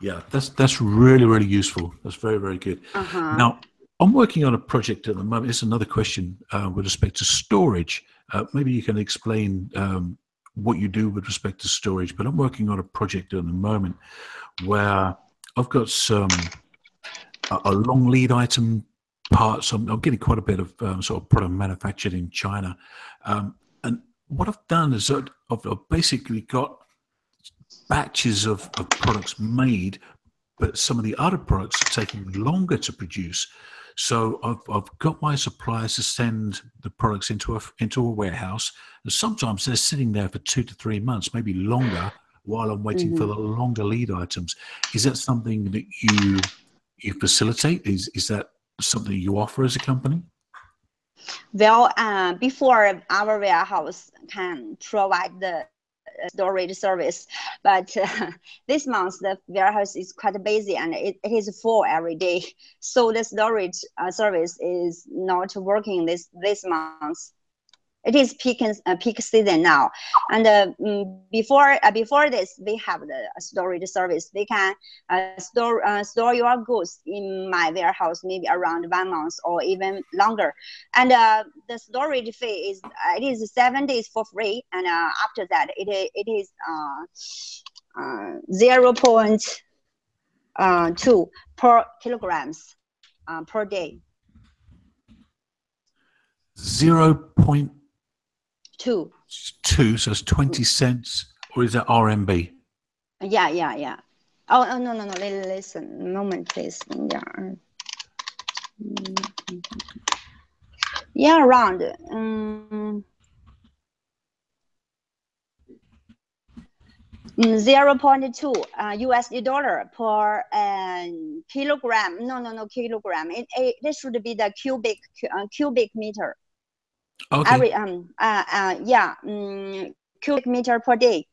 Yeah, that's that's really really useful. That's very very good. Uh-huh. Now, I'm working on a project at the moment. It's another question uh, with respect to storage. Uh, maybe you can explain um, what you do with respect to storage. But I'm working on a project at the moment where I've got some a, a long lead item parts. I'm, I'm, getting quite a bit of um, sort of product manufactured in China. Um, and what I've done is I've, I've basically got batches of, of, products made, but some of the other products are taking longer to produce. So I've, I've got my suppliers to send the products into a into a warehouse, and sometimes they're sitting there for two to three months, maybe longer, while I'm waiting mm-hmm. for the longer lead items. Is that something that you you facilitate? Is is that something you offer as a company? Well, uh, before our warehouse can provide the storage service, but uh, this month the warehouse is quite busy and it, it is full every day. So the storage uh, service is not working this this month it is peak uh, peak season now, and uh, mm, before uh, before this, we have the storage service. We can uh, store uh, store your goods in my warehouse maybe around one month or even longer, and uh, the storage fee is it is seven days for free, and after that it it is zero point two per kilograms per day. Zero point Two. Two, so it's 20 cents, or is that RMB? Yeah, yeah, yeah. Oh, oh no, no, no. Listen, moment, please. Yeah. Yeah, around. Um, 0.2 uh, USD dollar per uh, kilogram. No, no, no, kilogram. It, it, this should be the cubic uh, cubic meter. Okay. Every um uh, uh yeah um, cubic meter per day.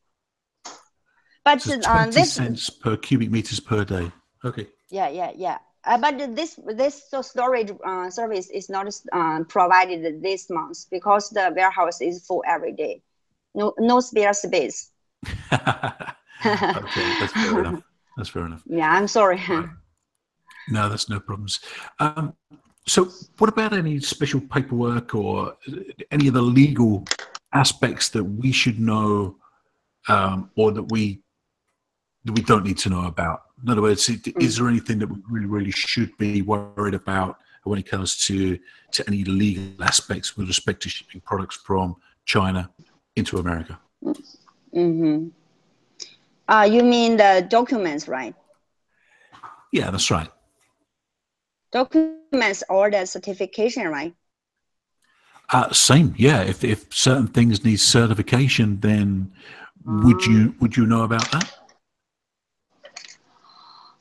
But so uh, this cents per cubic meters per day. Okay. Yeah, yeah, yeah. Uh, but this this so storage uh, service is not uh, provided this month because the warehouse is full every day. No no spare space. okay, that's fair enough. That's fair enough. Yeah, I'm sorry. Right. No, that's no problems. Um, so, what about any special paperwork or any of the legal aspects that we should know, um, or that we that we don't need to know about? In other words, mm. is there anything that we really, really should be worried about when it comes to to any legal aspects with respect to shipping products from China into America? Mm-hmm. Uh, you mean the documents, right? Yeah, that's right documents or the certification, right? Uh, same, yeah. If if certain things need certification, then would you um, would you know about that?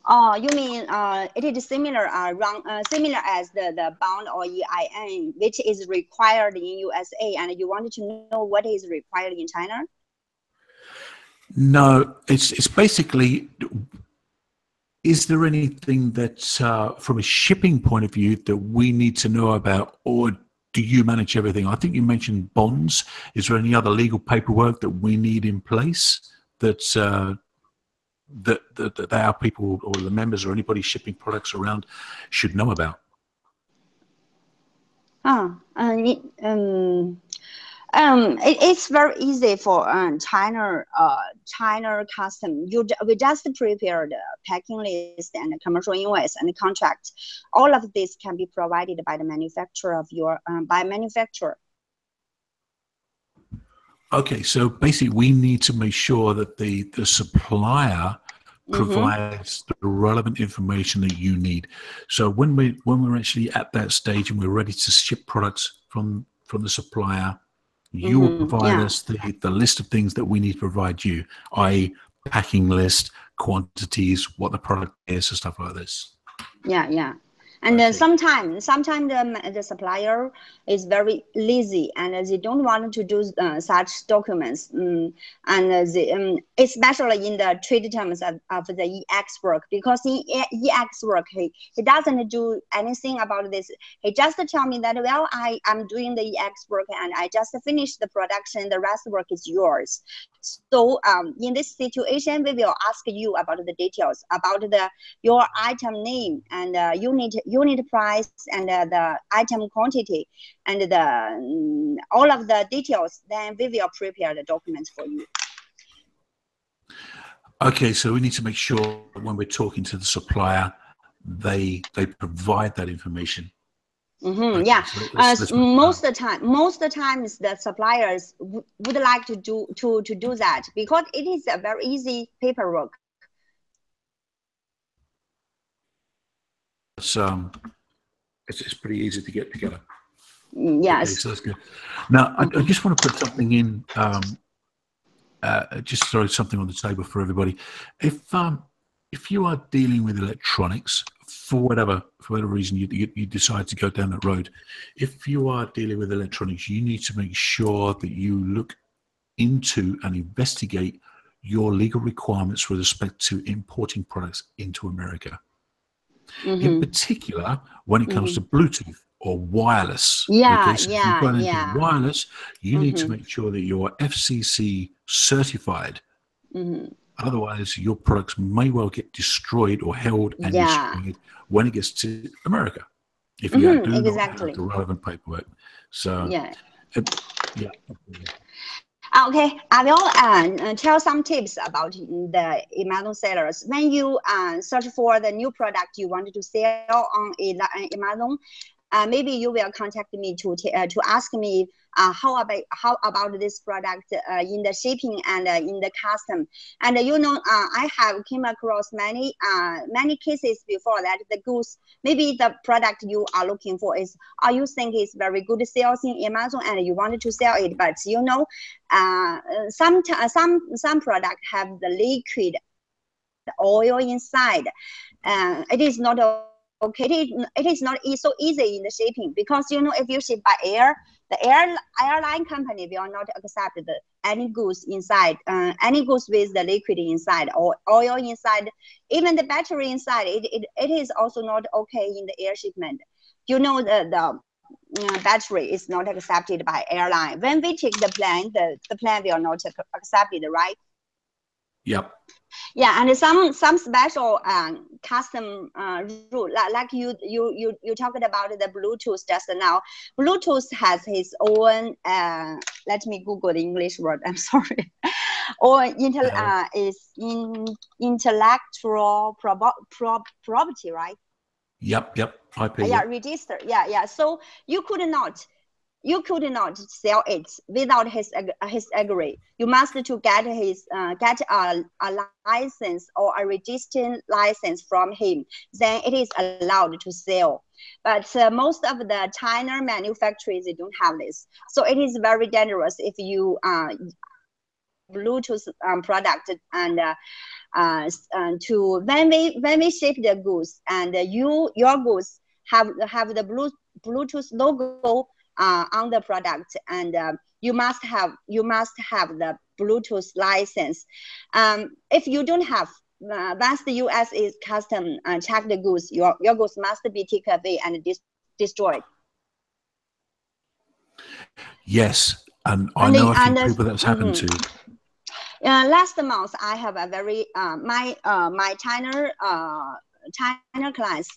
Oh, you mean uh, it is similar uh, run, uh, similar as the, the bond or EIN, which is required in USA, and you wanted to know what is required in China? No, it's it's basically is there anything that, uh, from a shipping point of view, that we need to know about, or do you manage everything? I think you mentioned bonds. Is there any other legal paperwork that we need in place that uh, that, that, that our people or the members or anybody shipping products around should know about? Ah, uh, um, um, it, it's very easy for um, China uh, China custom. You we just prepare the packing list and the commercial invoice and the contract. All of this can be provided by the manufacturer of your um, by manufacturer. Okay, so basically, we need to make sure that the the supplier mm-hmm. provides mm-hmm. the relevant information that you need. So when we when we're actually at that stage and we're ready to ship products from from the supplier you mm-hmm. will provide yeah. us the, the list of things that we need to provide you, i.e., packing list, quantities, what the product is, and stuff like this. Yeah, yeah. And sometimes, sometimes the, the supplier is very lazy and they don't want to do uh, such documents. Um, and the, um, especially in the trade terms of, of the EX work, because in EX work, he, he doesn't do anything about this. He just tell me that, well, I, I'm doing the EX work and I just finished the production. The rest work is yours. So um, in this situation, we will ask you about the details about the your item name and uh, unit unit price and uh, the item quantity and the um, all of the details. Then we will prepare the documents for you. Okay, so we need to make sure when we're talking to the supplier they they provide that information. Mm-hmm, Okay, yeah, so let's- uh, let's on. most of the time, most of the times the suppliers would like to do to to do that because it is a very easy paperwork. It's um, it's, it's pretty easy to get together. Mm, Okay, Yes. so that's good. Now, I, I just want to put something in, um, uh, just throw something on the table for everybody. If um, if you are dealing with electronics for whatever for whatever reason you, you you decide to go down that road, if you are dealing with electronics, you need to make sure that you look into and investigate your legal requirements with respect to importing products into America. In Mhm. particular, when it comes to Bluetooth or wireless. Yeah, so if you've got anything yeah. wireless, you need to Mhm. make sure that you're FCC certified. Mhm. Otherwise, your products may well get destroyed or held and Yeah. destroyed when it gets to America. If you Mhm, do not exactly. have the relevant paperwork. So, Yeah. yeah. Okay, I will uh, uh, tell some tips about the Amazon sellers. When you uh, search for the new product you want to sell on Amazon, uh, maybe you will contact me to uh, to ask me uh, how about how about this product uh, in the shipping and uh, in the custom. And you know, uh, I have came across many many cases before that the goods maybe the product you are looking for is or you think is very good sales in Amazon and you wanted to sell it, but you know some some some product have the liquid oil inside. It is not o- okay. It is, not so easy in the shipping because you know if you ship by air, the air airline company will not accept the, any goods inside, uh, any goods with the liquid inside or oil inside, even the battery inside. It, it, it is also not okay in the air shipment. You know the the uh, battery is not accepted by airline. When we take the plane, the, the plane will not ac- accept it, right? Yep. Yeah, and some some special um, custom uh, rule, like, like you you you you talked about the Bluetooth just now. Bluetooth has his own. Uh, let me Google the English word. I'm sorry. or intel Yeah. uh, is in intellectual prob- prob- property, right? Yep. Yep. IP. yeah register yeah yeah so you could not you could not sell it without his his agree. You must to get his uh, get a, a license or a registered license from him. Then it is allowed to sell. But uh, most of the china manufacturers don't have this. So it is very dangerous if you uh, bluetooth um, product and uh, uh, uh, to when we when we ship the goods and you your goods have have the blue, Bluetooth logo uh, on the product, and uh, you must have you must have the Bluetooth license. Um, if you don't have, uh, once the U.S. is custom uh, check the goods, your your goods must be taken away and dis- destroyed. Yes. And I And know a few people that's happened mhm. to. Uh, last month, I have a very uh, my uh, my China uh, China clients.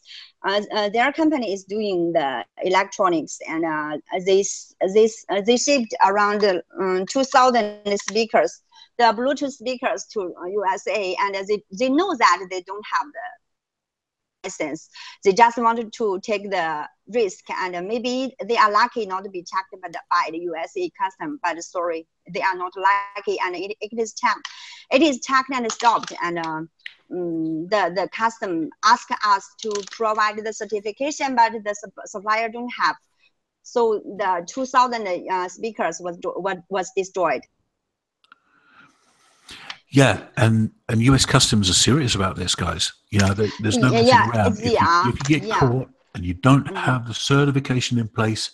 Uh, uh, their company is doing the electronics, and uh, this this uh, they shipped around um, two thousand speakers, the Bluetooth speakers to USA, and they they know that they don't have the license. They just wanted to take the risk, and maybe they are lucky not to be checked by the, by the USA custom. But sorry, they are not lucky, and it, it is checked. It is checked and stopped, and uh, mm, the the custom ask us to provide the certification, but the sup- supplier don't have. So the 2,000 uh, speakers was was was destroyed. Yeah, and and U.S. Customs are serious about this, guys. You know, there, there's no Yeah, around. If you, yeah, if you get yeah. caught and you don't Mhm. have the certification in place,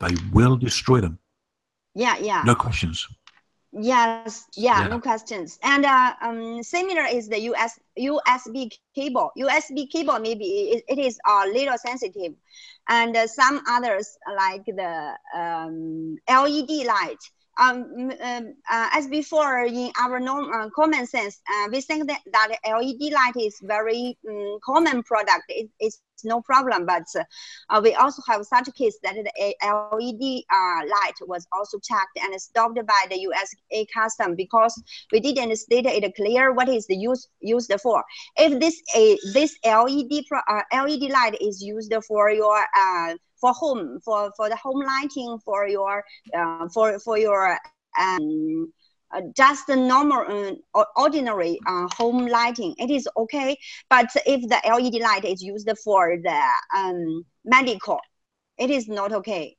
they will destroy them. Yeah, yeah. No questions. Yes, yeah, Yeah. no questions. And uh, um, similar is the US USB cable. USB cable maybe it, it is a little sensitive, and uh, some others like the um, LED light. Um, um, uh, as before in our norm, uh, common sense, uh, we think that, that LED light is very um, common product. It, it's no problem. But uh, we also have such case that the LED uh, light was also checked and stopped by the USA custom because we didn't state it clear what is the use used for. If this a this LED pro, uh, LED light is used for your uh, for home for for the home lighting for your uh, for for your um, uh, just the normal, uh, ordinary uh, home lighting, it is okay. But if the LED light is used for the um, medical, it is not okay.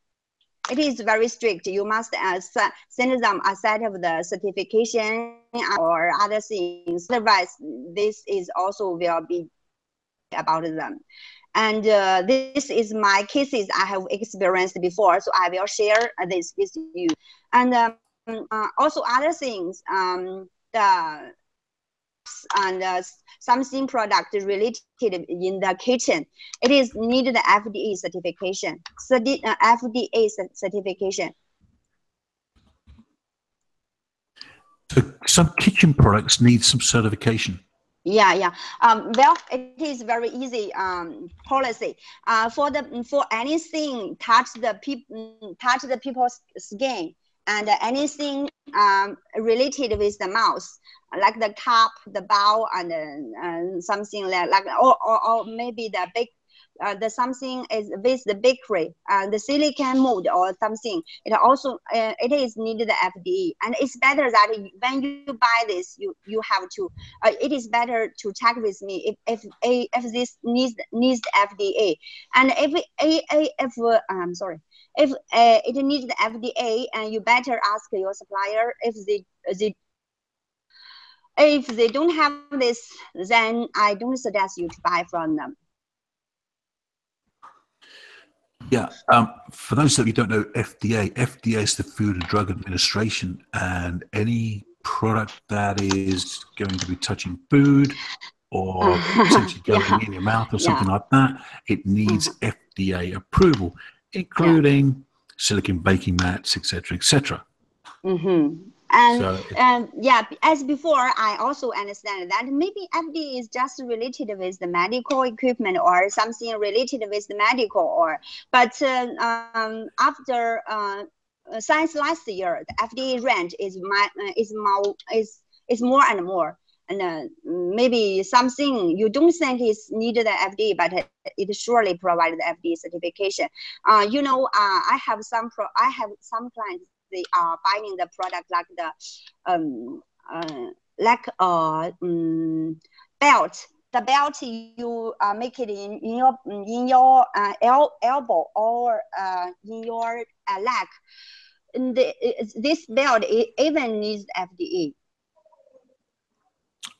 It is very strict. You must uh, send them a set of the certification or other things. Otherwise, this is also will be about them. And uh, this is my cases I have experienced before, so I will share this with you. And um, uh, also other things, um, the and uh, something product related in the kitchen, it is needed FDA certification, Certi uh, FDA certification. So some kitchen products need some certification. Yeah, yeah. Um, well, it is very easy um, policy. Uh, for the for anything touch the people touch the people's skin and anything um, related with the mouth, like the cup, the bowl, and uh, something like, like or, or, or maybe the big uh, the something is with the bakery, uh, the silicon mold or something. It also uh, it is needed the FDA, and it's better that when you buy this, you you have to. Uh, it is better to check with me if if if this needs needs FDA, and if if, if uh, I'm sorry, if uh, it needs the FDA, and you better ask your supplier if they they if they don't have this, then I don't suggest you to buy from them. Yeah, um, for those of you who don't know FDA, FDA is the Food and Drug Administration, and any product that is going to be touching food or potentially going yeah. in your mouth or something yeah. like that, it needs mm. FDA approval including yeah. silicon baking mats, etc., etc. Mm-hmm. And so um, yeah, as before, I also understand that maybe FDA is just related with the medical equipment or something related with the medical, or but uh, um, after uh, since last year, the FDA range is my, is more is is more and more and uh, maybe something you don't think is needed the FDA, but it surely provided the FDA certification. Uh, you know, uh, I have some pro I have some clients they are buying the product like the um uh, like a um, belt. The belt you uh, make it in, in your in your uh, el elbow or uh, in your uh, leg. And the, this belt even needs FDA.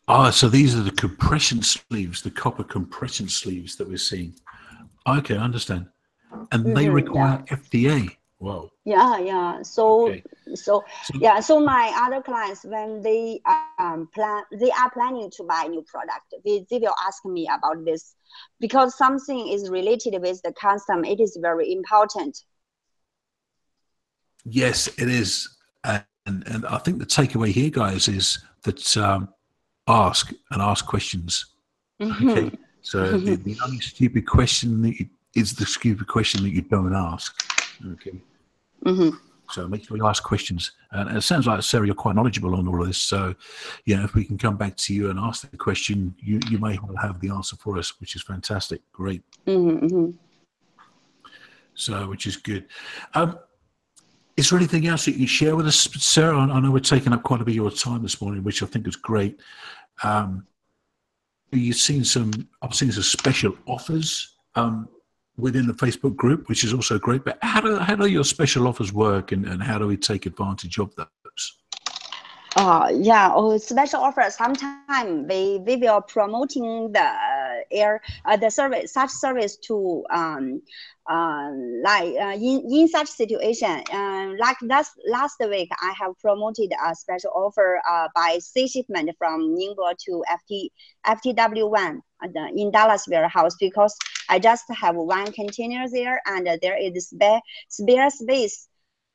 Ah, so these are the compression sleeves, the copper compression sleeves that we're seeing. Okay, I understand. And they mm-hmm, require yeah. FDA. Wow. Yeah, yeah. So, okay. so, so, yeah. So my other clients, when they um plan, they are planning to buy new product. They, they will ask me about this because something is related with the custom. It is very important. Yes, it is, and and I think the takeaway here, guys, is that um, ask and ask questions. Mm-hmm. Okay. So the, the, only stupid question that you, is the stupid question that you don't ask. Okay. Mm-hmm. So make sure you ask questions. And it sounds like Sara, you're quite knowledgeable on all of this. So, you know, if we can come back to you and ask the question, you you may well have the answer for us, which is fantastic. Great. Mm-hmm. mm-hmm. So, which is good. Um, is there anything else that you share with us, Sara? I know we're taking up quite a bit of your time this morning, which I think is great. Um, you've seen some, I've seen some special offers um, within the Facebook group, which is also great. But how do how do your special offers work, and, and how do we take advantage of those? Uh, yeah, oh, special offer. Sometimes we, we will promoting the air uh, the service such service to um, uh, like uh, in in such situation. Like last last week, I have promoted a special offer by sea shipment from Ningbo to FT FTW one in Dallas warehouse because I just have one container there and there is spare spare space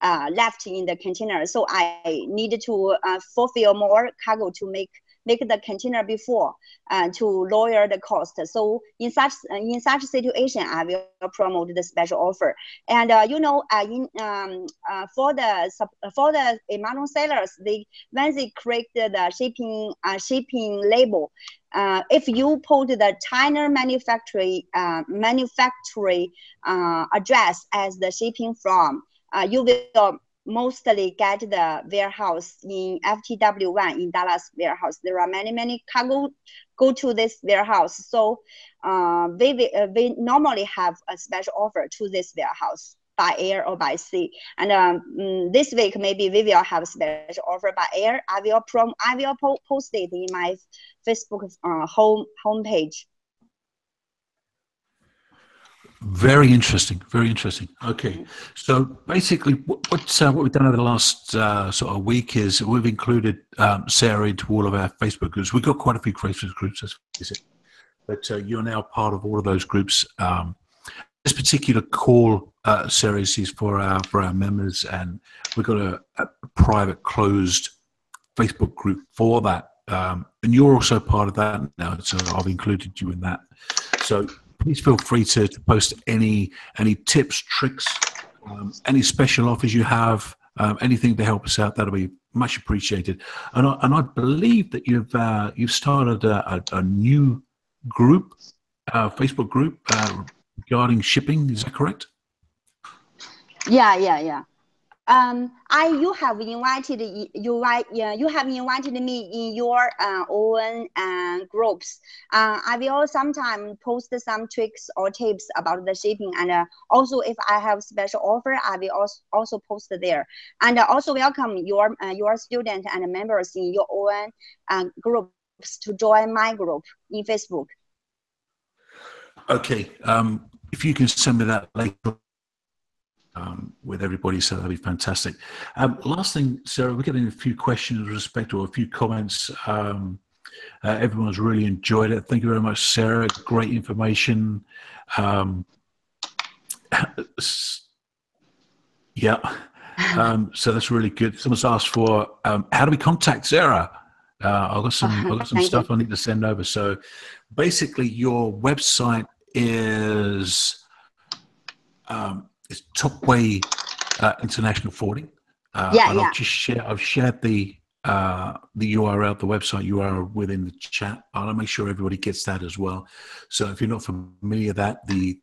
uh, left in the container. So I needed to uh, fulfill more cargo to make make the container before uh, to lower the cost. So in such in such situation, I will promote the special offer. And uh, you know, uh, in um, uh, for the for the Amazon sellers, they when they create the shipping uh, shipping label, uh, if you put the China manufacturing uh, manufacturing uh, address as the shipping from, uh, you will mostly get the warehouse in FTW1 in Dallas warehouse. There are many, many cargo go to this warehouse. So uh, we, uh, we normally have a special offer to this warehouse by air or by sea. And um, mm, this week, maybe we will have a special offer by air. I will prom I will po post it in my Facebook uh, home homepage. Very interesting. Very interesting. Okay, so basically, what uh, what we've done over the last uh, sort of week is we've included um, Sara into all of our Facebook groups. We've got quite a few Facebook groups, face it, but uh, you're now part of all of those groups. Um, this particular call uh, series is for our for our members, and we've got a, a private closed Facebook group for that. Um, and you're also part of that now, so I've included you in that. So please feel free to, to post any any tips, tricks, um, any special offers you have, um, anything to help us out. That'll be much appreciated. And I, and I believe that you've uh, you've started a, a, a new group, uh, Facebook group uh, regarding shipping. Is that correct? Yeah, yeah, yeah. Um, I you have invited you yeah, you have invited me in your uh, own uh, groups. Uh, I will sometime post some tricks or tips about the shipping, and uh, also if I have special offer, I will also also post there. And also welcome your uh, your student and members in your own uh, groups to join my group in Facebook. Okay, um, if you can send me that later um, with everybody, so that'd be fantastic. Um, last thing, Sara, we're getting a few questions with respect to a few comments. Um, uh, everyone's really enjoyed it. Thank you very much, Sara. Great information. Um, yeah, um, so that's really good. Someone's asked for um, how do we contact Sara? Uh, I've got some, I've got some stuff you. I need to send over. So basically, your website is um, it's Topway uh, International Forwarding. Uh, yeah, and yeah. I've just shared, I've shared the uh, the URL, the website URL within the chat. I'll make sure everybody gets that as well. So if you're not familiar with that, the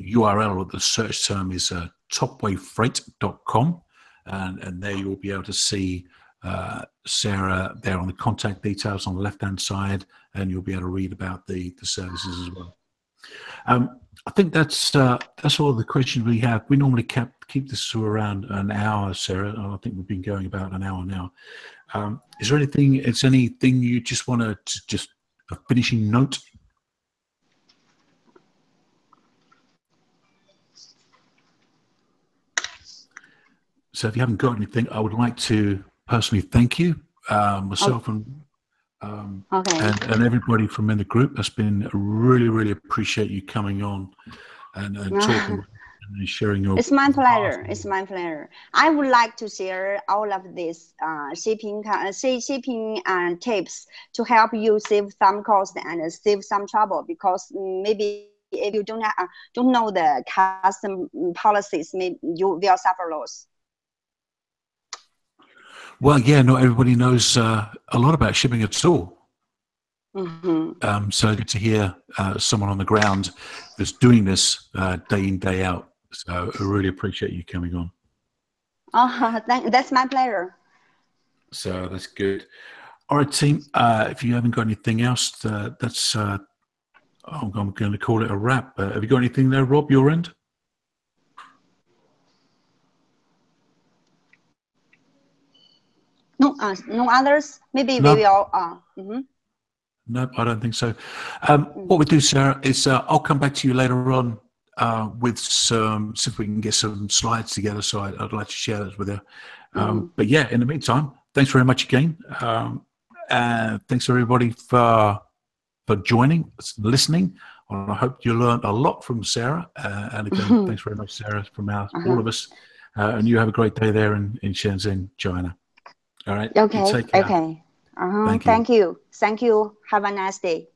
URL or the search term is uh, topwayfreight.com. And, and there you'll be able to see uh, Sara there on the contact details on the left hand side, and you'll be able to read about the, the services as well. Um, I think that's uh, that's all the questions we have. We normally kept, keep this to around an hour, Sara. I think we've been going about an hour now. Um, is there anything? Is anything you just want to just a finishing note? So if you haven't got anything, I would like to personally thank you, uh, myself and um, okay. and, and everybody from in the group has been really, really appreciate you coming on and, and talking and sharing your. It's my pleasure. It's my pleasure. I would like to share all of these uh, shipping uh, shipping uh, tips to help you save some cost and save some trouble because maybe if you don't have, uh, don't know the custom policies, maybe you will suffer loss. Well, yeah, not everybody knows uh, a lot about shipping at all. Mm-hmm. Um, so good to hear uh, someone on the ground that's doing this uh, day in, day out. So I really appreciate you coming on. Thank, that's my pleasure. So that's good. All right, team. Uh, if you haven't got anything else, uh, that's uh, I'm, I'm going to call it a wrap. have you got anything there, Rob? Your end? No, uh, no others. Maybe no. we will. Uh, mm-hmm. No, I don't think so. Um, mm. what we do, Sara, is uh, I'll come back to you later on uh, with some, see if we can get some slides together. So I'd, I'd like to share those with you. Um, mm. But yeah, in the meantime, thanks very much again. Um, and thanks everybody for for joining, listening. And I hope you learned a lot from Sara. Uh, and again, thanks very much, Sara, from our, uh-huh. all of us. Uh, and you have a great day there in, in Shenzhen, China. All right. Okay. Okay. Uh-huh. Thank you. Thank you. Thank you. Have a nice day.